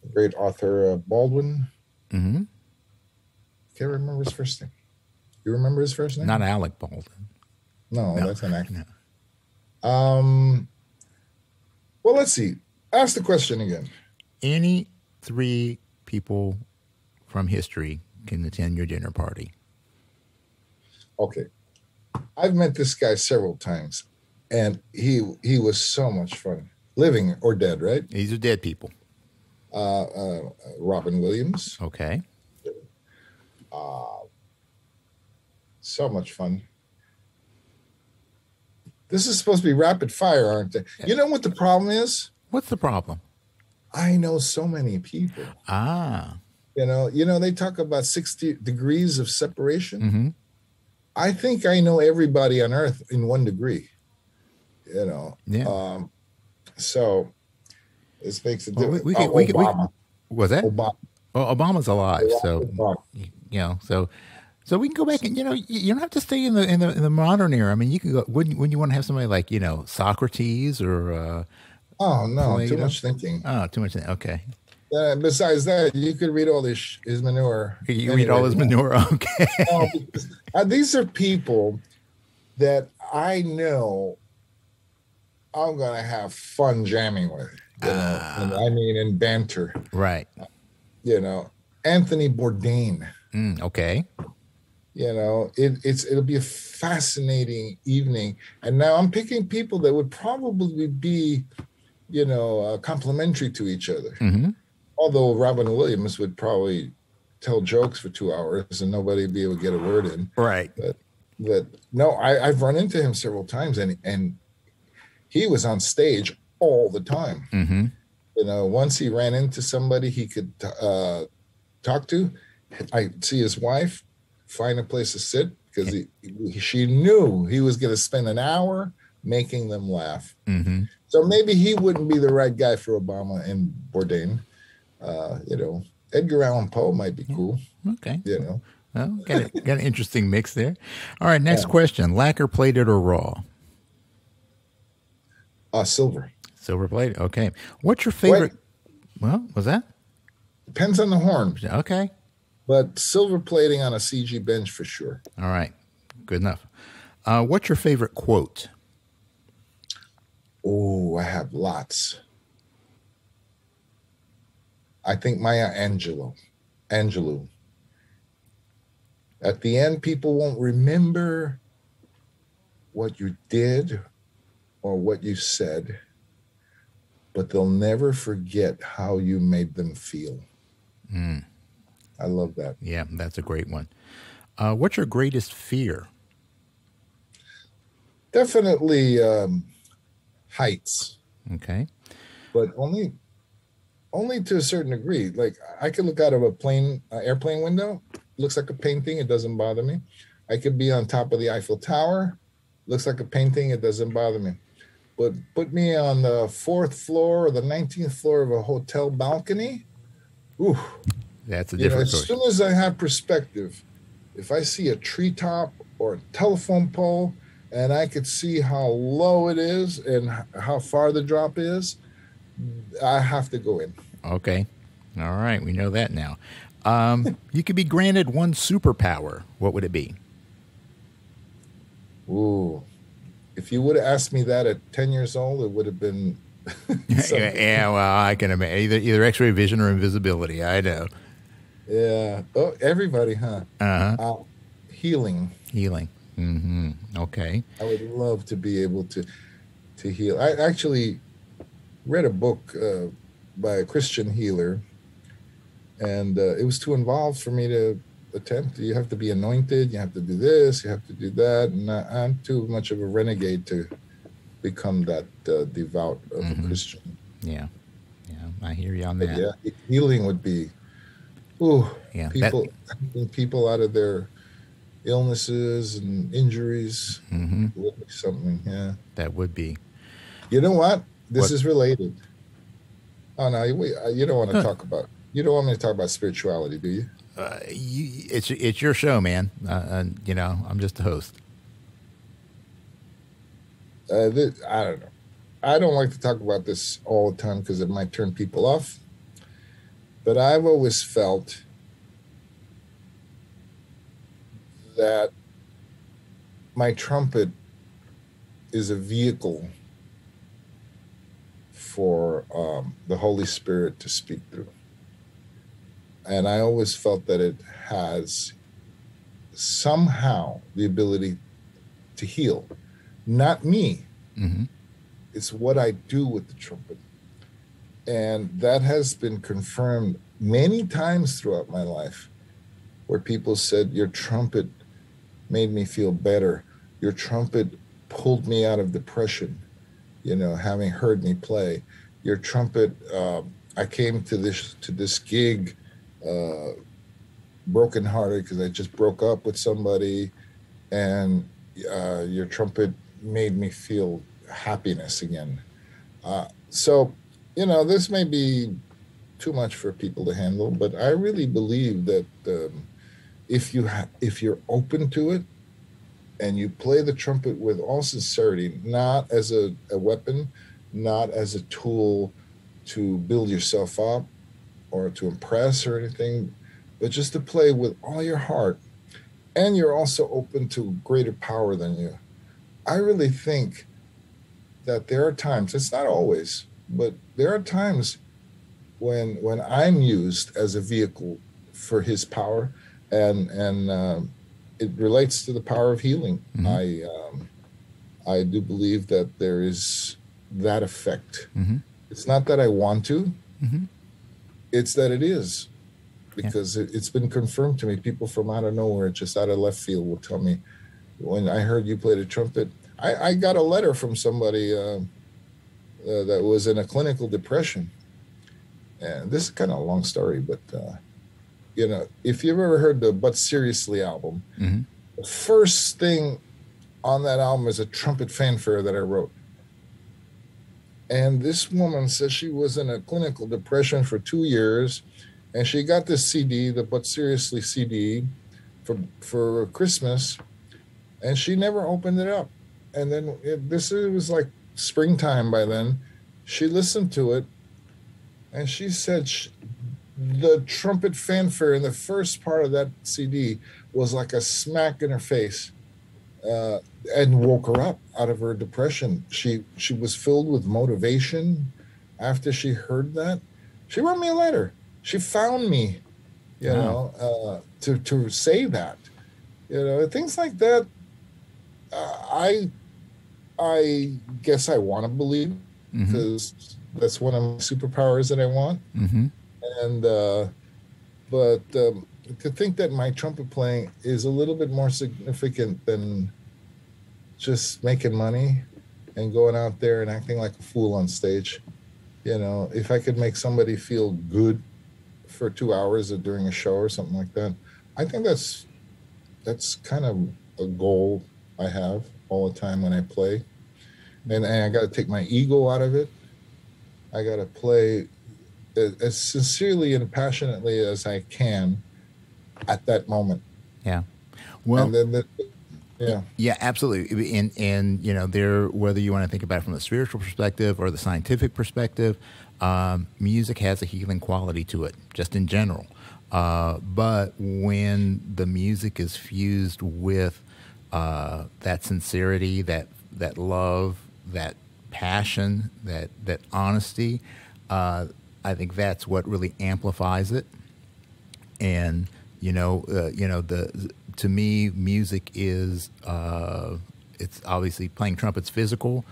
The great author uh, Baldwin. hmm Can't remember his first name. You remember his first name? Not Alec Baldwin. no, no, that's an actor. Um. Well, let's see. Ask the question again. Any three people from history can attend your dinner party. Okay, I've met this guy several times, and he he was so much fun, living or dead, right? These are dead people. Uh, uh, Robin Williams, Okay. So much fun. This is supposed to be rapid fire, aren't they? You know what the problem is? What's the problem? I know so many people. Ah. You know, you know they talk about sixty degrees of separation. hmm I think I know everybody on Earth in one degree. You know, Yeah. um, so this makes a Well, we- difference. we Oh, we could- we- Was that? Obama. Well, Obama's alive, so Obama. you know, so so we can go back and you know, you, don't have to stay in the in the in the modern era. I mean, you can go. Wouldn't wouldn't you want to have somebody like you know Socrates or uh, Oh no, too much thinking. oh, too much. Thinking. Okay, Uh, besides that, you could read all his sh- his manure. you read all his manure. Okay, No, because, uh, these are people that I know I'm gonna have fun jamming with. You know, and I mean in banter. right. You know, Anthony Bourdain. Mm, okay. You know it, it's it'll be a fascinating evening. And now i'm picking people that would probably be you know uh, complementary to each other. Hmm although robin williams would probably tell jokes for two hours and nobody would be able to get a word in. Right. but no I, i've run into him several times and and he was on stage all the time. Hmm you know once he ran into somebody he could uh, talk to i see his wife find a place to sit because he, he, she knew he was going to spend an hour making them laugh. Mm-hmm. So maybe he wouldn't be the right guy for Obama and Bourdain. Uh, you know, Edgar Allan Poe might be cool. Okay. You know, Well, got, a, got an interesting mix there. All right, next question: lacquer plated or raw? uh, silver Silver plated. Okay. What's your favorite? Well, was that depends on the horn, okay? But silver plating on a CG Benge for sure. All right, good enough. Uh, what's your favorite quote? Oh, I have lots. I think Maya Angelou. Angelou. At the end, people won't remember what you did or what you said, but they'll never forget how you made them feel. Mm, I love that. yeah, that's a great one. Uh, what's your greatest fear? Definitely um, heights. Okay. but only only to a certain degree like i could look out of a plane uh, airplane window looks like a painting it doesn't bother me i could be on top of the eiffel tower looks like a painting it doesn't bother me but put me on the fourth floor or the 19th floor of a hotel balcony ooh, That's a you know, different as soon as i have perspective if i see a treetop or a telephone pole and i could see how low it is and how far the drop is i have to go in Okay. All right, we know that now. Um, you could be granted one superpower. What would it be? Ooh. If you would have asked me that at 10 years old, it would have been yeah, well, I can imagine either either X-ray vision or invisibility. I know. Yeah. Oh, everybody, huh? Uh huh. Uh, healing. Healing. Mm-hmm. Okay. I would love to be able to to heal. I actually read a book uh, by a Christian healer, and uh, it was too involved for me to attempt. You have to be anointed. You have to do this. You have to do that. And I, I'm too much of a renegade to become that uh, devout of Mhm. a Christian. Yeah. Yeah. I hear you on But that. yeah, healing would be, ooh, Yeah, people helping people out of their illnesses and injuries hmm would be something. Yeah. That would be. You know what? This What? is related. Oh no, you, you don't want to Huh. talk about. You don't want me to talk about spirituality, do you? Uh, you, it's it's your show, man. Uh, and you know, I'm just the host. Uh, this, I don't know. I don't like to talk about this all the time because it might turn people off. But I've always felt that my trumpet is a vehicle for um, the Holy Spirit to speak through. And I always felt that it has somehow the ability to heal. Not me, hmm it's what I do with the trumpet. And that has been confirmed many times throughout my life where people said, Your trumpet made me feel better. Your trumpet pulled me out of depression, you know, having heard me play. Your trumpet, uh, I came to this to this gig uh, brokenhearted because I just broke up with somebody, and uh, your trumpet made me feel happiness again. Uh, so, you know, this may be too much for people to handle, but I really believe that um, if you ha- if you're open to it and you play the trumpet with all sincerity, not as a, a weapon, not as a tool to build yourself up or to impress or anything, but just to play with all your heart, and you're also open to greater power than you. I really think that there are times, it's not always, but there are times when when I'm used as a vehicle for his power and and um, it relates to the power of healing. Mhm. I um, I do believe that there is that effect. hmm It's not that I want to, hmm it's that it is Yeah. because it, it's been confirmed to me. People from out of nowhere, just out of left field, will tell me when I heard you play the trumpet. I, I got a letter from somebody uh, uh, that was in a clinical depression, and this is kind of a long story, but uh, you know, if you've ever heard the "But Seriously" album, hmm the first thing on that album is a trumpet fanfare that I wrote. And this woman says she was in a clinical depression for two years, and she got this CD, the But Seriously CD, for for Christmas, and she never opened it up. And then it, this it was like springtime by then. She listened to it, and she said she, the trumpet fanfare in the first part of that CD was like a smack in her face uh, and woke her up out of her depression. She she was filled with motivation after she heard that. She wrote me a letter. She found me, you Wow. know, uh, to to say that, you know, things like that. Uh, I I guess I want to believe Mm-hmm. because that's one of my superpowers that I want Mm-hmm. and uh, but um, to think that my trumpet playing is a little bit more significant than just making money and going out there and acting like a fool on stage you know if i could make somebody feel good for two hours or during a show or something like that i think that's that's kind of a goal i have all the time when i play and, and i got to take my ego out of it i got to play as as sincerely and passionately as I can at that moment. Yeah. Well, and then, the, yeah, Yeah, absolutely. And and you know, there whether you want to think about it from the spiritual perspective or the scientific perspective, um, music has a healing quality to it, just in general. Uh, but when the music is fused with uh, that sincerity, that that love, that passion, that that honesty, uh, I think that's what really amplifies it. And you know uh, you know the to me music is uh, it's obviously playing trumpets physical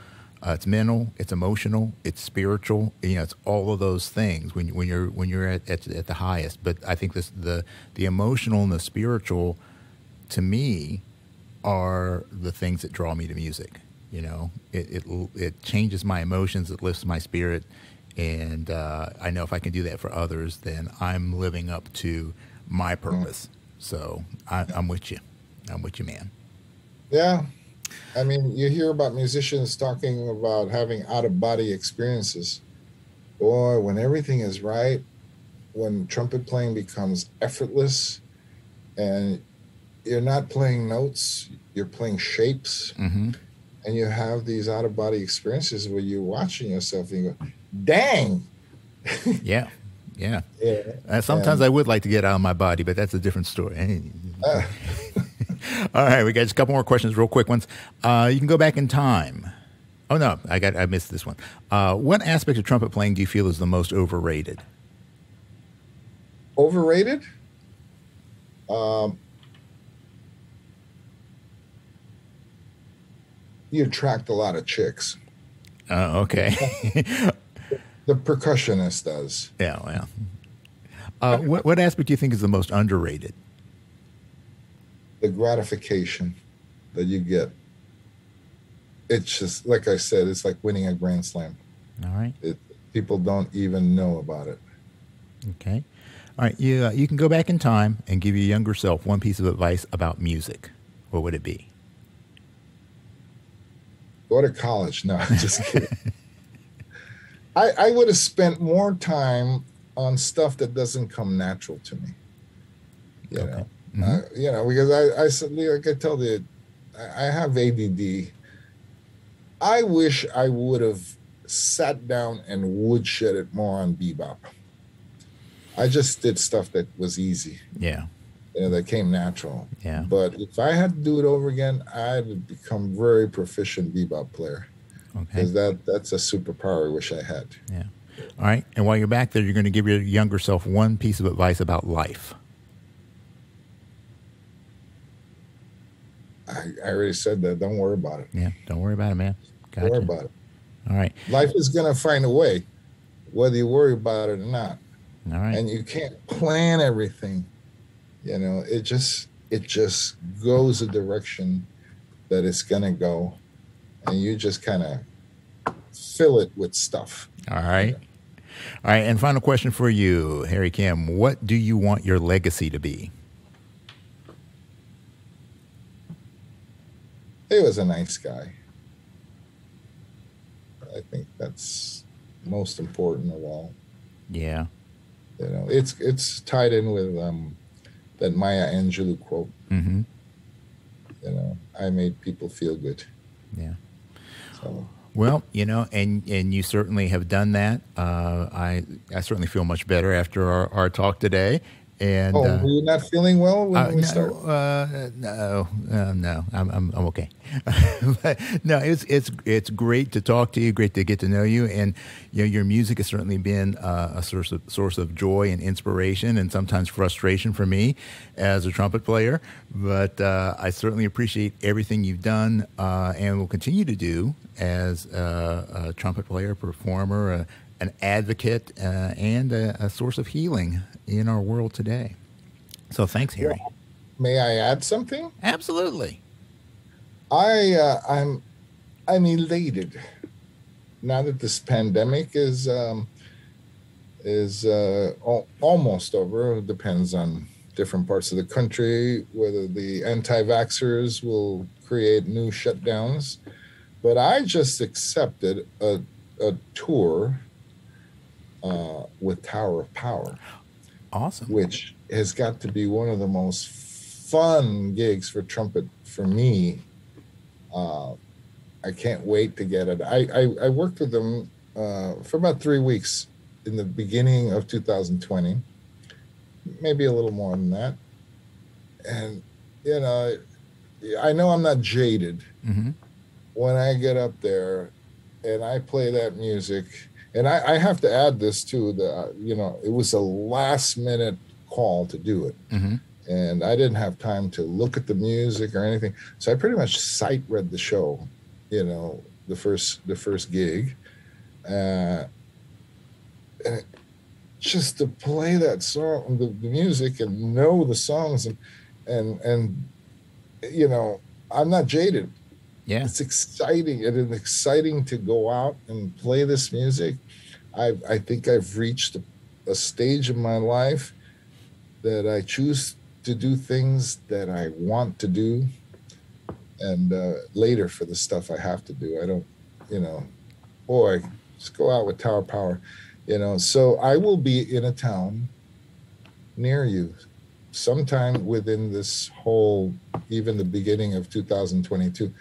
uh, it's mental it's emotional it's spiritual you know it's all of those things when, when you're when you're at, at, at the highest. But i think this the the emotional and the spiritual to me are the things that draw me to music you know it it, it changes my emotions it lifts my spirit and uh, I know if I can do that for others, then I'm living up to my purpose. So I, I'm with you. I'm with you, man. yeah. I mean, you hear about musicians talking about having out of body experiences. Boy, when everything is right, when trumpet playing becomes effortless, and you're not playing notes, you're playing shapes. Mm-hmm. and you have these out of body experiences where you're watching yourself and you go, dang. Yeah, yeah. Yeah. Uh, sometimes I would like to get out of my body, but that's a different story. Uh, All right, we got just a couple more questions, real quick ones. Uh, you can go back in time. Oh no, I got I missed this one. Uh, what aspect of trumpet playing do you feel is the most overrated? overrated. Um, you attract a lot of chicks. Uh, okay. The percussionist does. yeah, well. Uh, what, what aspect do you think is the most underrated? The gratification that you get. It's just like I said. It's like winning a grand slam. All right. It, people don't even know about it. Okay. All right. You, uh, you can go back in time and give your younger self one piece of advice about music. What would it be? Go to college. No, I'm just kidding. I, I would have spent more time on stuff that doesn't come natural to me. You Okay. know, Mhm. uh, you know, because I, I said, like I tell you, I I have ADD. I wish I would have sat down and woodshed it more on bebop. I just did stuff that was easy, Yeah. You know, that came natural. Yeah. But if I had to do it over again, I'd become very proficient bebop player Okay. because that that's a superpower I wish I had. Yeah. All right. And while you're back there, you're going to give your younger self one piece of advice about life. I, I already said that. Don't worry about it. Yeah. Don't worry about it, man. Don't worry about it. All right. Life is gonna find a way, whether you worry about it or not. All right. And you can't plan everything. You know, it just it just goes a direction that it's gonna go, and you just kind of fill it with stuff. All right. All right. And final question for you, Harry Kim. What do you want your legacy to be? he was a nice guy. I think that's most important of all. Yeah. You know, it's it's tied in with um, that Maya Angelou quote. Mm-hmm. You know, I made people feel good. Yeah. So Well, you know, and and you certainly have done that. Uh, I I certainly feel much better after our, our talk today. And oh, uh, were you not feeling well when uh, we no, started? uh, no, uh, no, I'm, I'm, I'm okay. but no, it's it's it's great to talk to you. Great to get to know you, and you know your music has certainly been uh, a source of source of joy and inspiration, and sometimes frustration for me as a trumpet player. But uh, I certainly appreciate everything you've done uh, and will continue to do as a, a trumpet player, performer, an advocate, uh, and a, a source of healing in our world today. So thanks, Harry. May I add something? Absolutely. I uh, I'm I'm elated now that this pandemic is um, is uh, al- almost over. It depends on different parts of the country whether the anti-vaxxers will create new shutdowns. But I just accepted a a tour uh, with Tower of Power Awesome. which has got to be one of the most fun gigs for trumpet for me. Uh, I can't wait to get it. I, I, I worked with them uh, for about three weeks in the beginning of 2020, maybe a little more than that. And, you know, I know I'm not jaded hmm when I get up there and I play that music, and I, I have to add this too, that you know, it was a last minute call to do it. hmm And I didn't have time to look at the music or anything. So I pretty much sight read the show, you know, the first the first gig. Uh and it- just to play that song, the, the music and know the songs and and and you know, I'm not jaded Yeah. it's exciting. It is exciting to go out and play this music. I I think I've reached a, stage in my life that I choose to do things that I want to do, and uh, later for the stuff I have to do. I don't, you know, boy, just go out with Tower Power, you know. So I will be in a town near you sometime within this whole even the beginning of 2022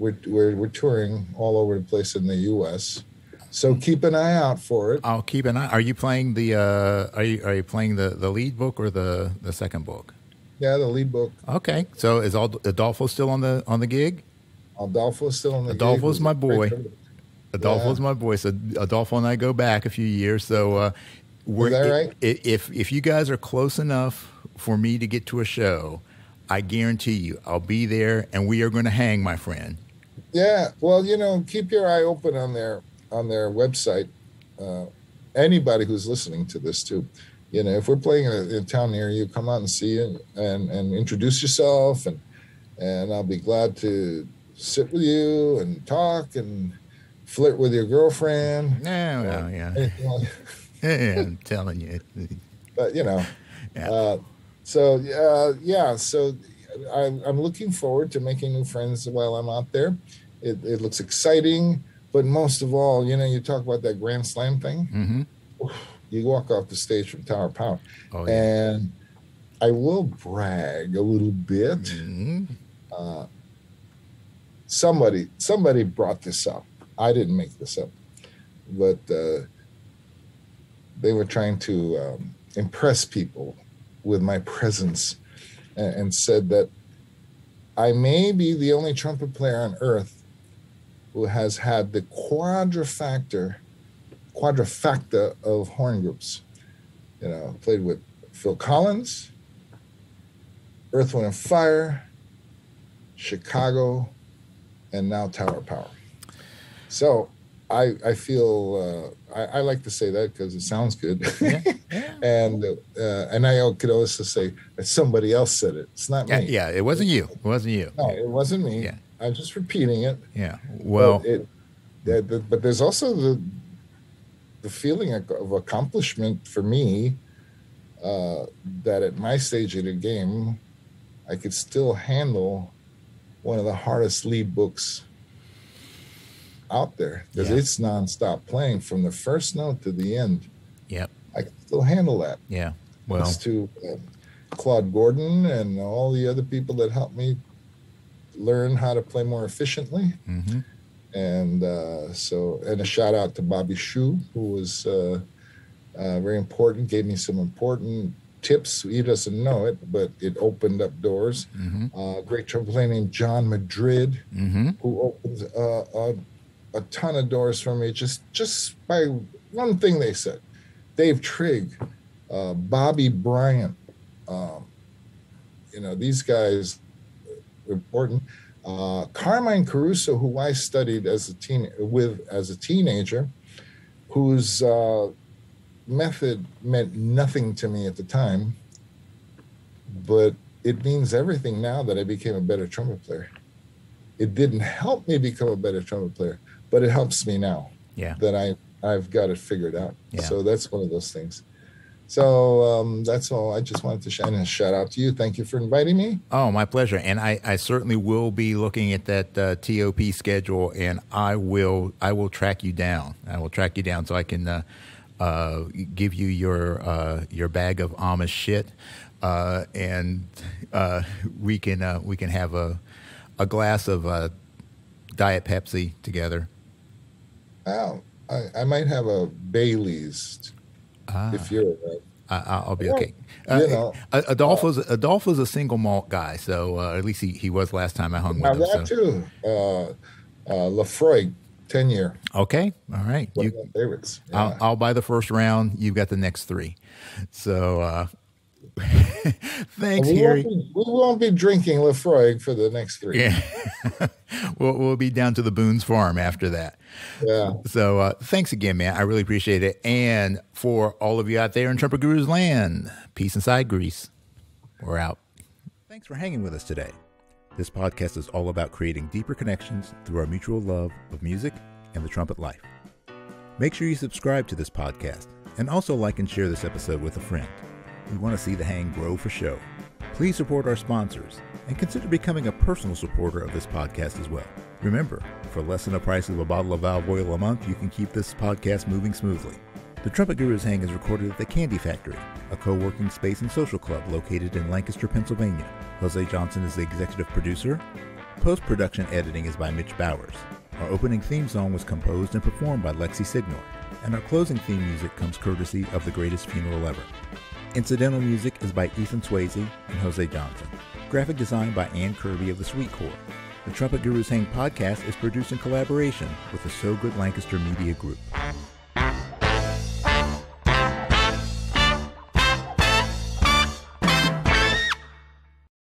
we're, we're, we're touring all over the place in the U.S. So keep an eye out for it. I'll keep an eye. Are you playing the? Uh, are you are you playing the, the lead book or the, the second book? Yeah, the lead book. Okay. So is Adolfo still on the on the gig? Adolfo's still in the. gig. Adolfo's a my boy. Adolfo's Yeah. my boy. So Adolfo and I go back a few years. So uh, we're, that right? i- If if you guys are close enough for me to get to a show, I guarantee you I'll be there, and we are going to hang, my friend. Yeah, well, you know, keep your eye open on their on their website. Uh, anybody who's listening to this too, you know, if we're playing in a, in a town near you, come out and see it and and introduce yourself, and and I'll be glad to sit with you and talk and flirt with your girlfriend. No, no, yeah. Like- yeah, I'm telling you. but you know, Yeah. uh, so uh, yeah, so I'm, I'm looking forward to making new friends while I'm out there. It, it looks exciting, but most of all, you know, you talk about that Grand Slam thing. hmm You walk off the stage from Tower of Power, Oh yeah. and I will brag a little bit. Mhm. Uh, somebody somebody brought this up. I didn't make this up, but uh, they were trying to um, impress people with my presence, and, and said that I may be the only trumpet player on earth who has had the quadrifactor quadrifacta of horn groups. You know, played with Phil Collins, Earth, Wind, and Fire, Chicago, and now Tower Power. So I I feel uh, I, I like to say that because it sounds good, Yeah. Yeah. and uh, and I could also say that somebody else said it. It's not yeah, me. yeah, it wasn't you. It wasn't you. No, it wasn't me. Yeah. I'm just repeating it. Yeah. Well, but, it, that- that- but there's also the the feeling of, of accomplishment for me uh, that at my stage of the game, I could still handle one of the hardest lead books out there because Yeah. it's nonstop playing from the first note to the end. Yep. I can still handle that. Yeah. Well, Thanks to uh, Claude Gordon and all the other people that helped me learn how to play more efficiently. mhm. And uh, so, and a shout out to Bobby Shew, who was uh, uh, very important, gave me some important tips. He doesn't know it, but it opened up doors. Mhm. Uh, great trumpet player named John Madrid, Mhm. who opened uh, a, a ton of doors for me just just by one thing they said. Dave Trigg, uh, Bobby Bryant, um, you know these guys important. Uh, Carmine Caruso, who I studied as a teen with as a teenager, whose uh, method meant nothing to me at the time, but it means everything now that I became a better trumpet player. It didn't help me become a better trumpet player, but it helps me now Yeah. that I I've got it figured out. Yeah. So that's one of those things. So um, that's all. I just wanted to shine a shout out to you. Thank you for inviting me. Oh, my pleasure. And I, I certainly will be looking at that uh, TOP schedule, and I will I will track you down. I will track you down so I can uh, uh, give you your uh, your bag of Amish shit, uh, and uh, we can uh, we can have a a glass of uh, Diet Pepsi together. Oh, I, I might have a Bailey's Ah. if you're around. I, I'll be Well, okay. you Uh, know, uh, Adolfo's Adolfo's a single malt guy, so uh, at least he, he was last time I hung with him. that so. too. Uh, uh, Laphroaig, ten year, Okay, all right. one You, of my favorites. I'll, I'll buy the first round. You've got the next three. So uh, thanks, we, won't Harry. be, we won't be drinking Laphroaig for the next three. Yeah, we'll we'll be down to the Boone's Farm after that. Yeah. So uh, thanks again, man. I really appreciate it. And for all of you out there in Trumpet Gurus land, peace inside Greece. We're out. Thanks for hanging with us today. This podcast is all about creating deeper connections through our mutual love of music and the trumpet life. Make sure you subscribe to this podcast and also like and share this episode with a friend. We want to see the hang grow for show. Please support our sponsors and consider becoming a personal supporter of this podcast as well. Remember, for less than the price of a bottle of valve oil a month, you can keep this podcast moving smoothly. The Trumpet Gurus Hang is recorded at the Candy Factory, a co-working space and social club located in Lancaster, Pennsylvania. Jose Johnson is the executive producer. Post-production editing is by Mitch Bowers. Our opening theme song was composed and performed by Lexi Signor, and our closing theme music comes courtesy of The Greatest Funeral Ever. Incidental music is by Ethan Swayze and Jose Johnson. Graphic design by Ann Kirby of the Sweet Core. The Trumpet Gurus Hang podcast is produced in collaboration with the So Good Lancaster Media Group.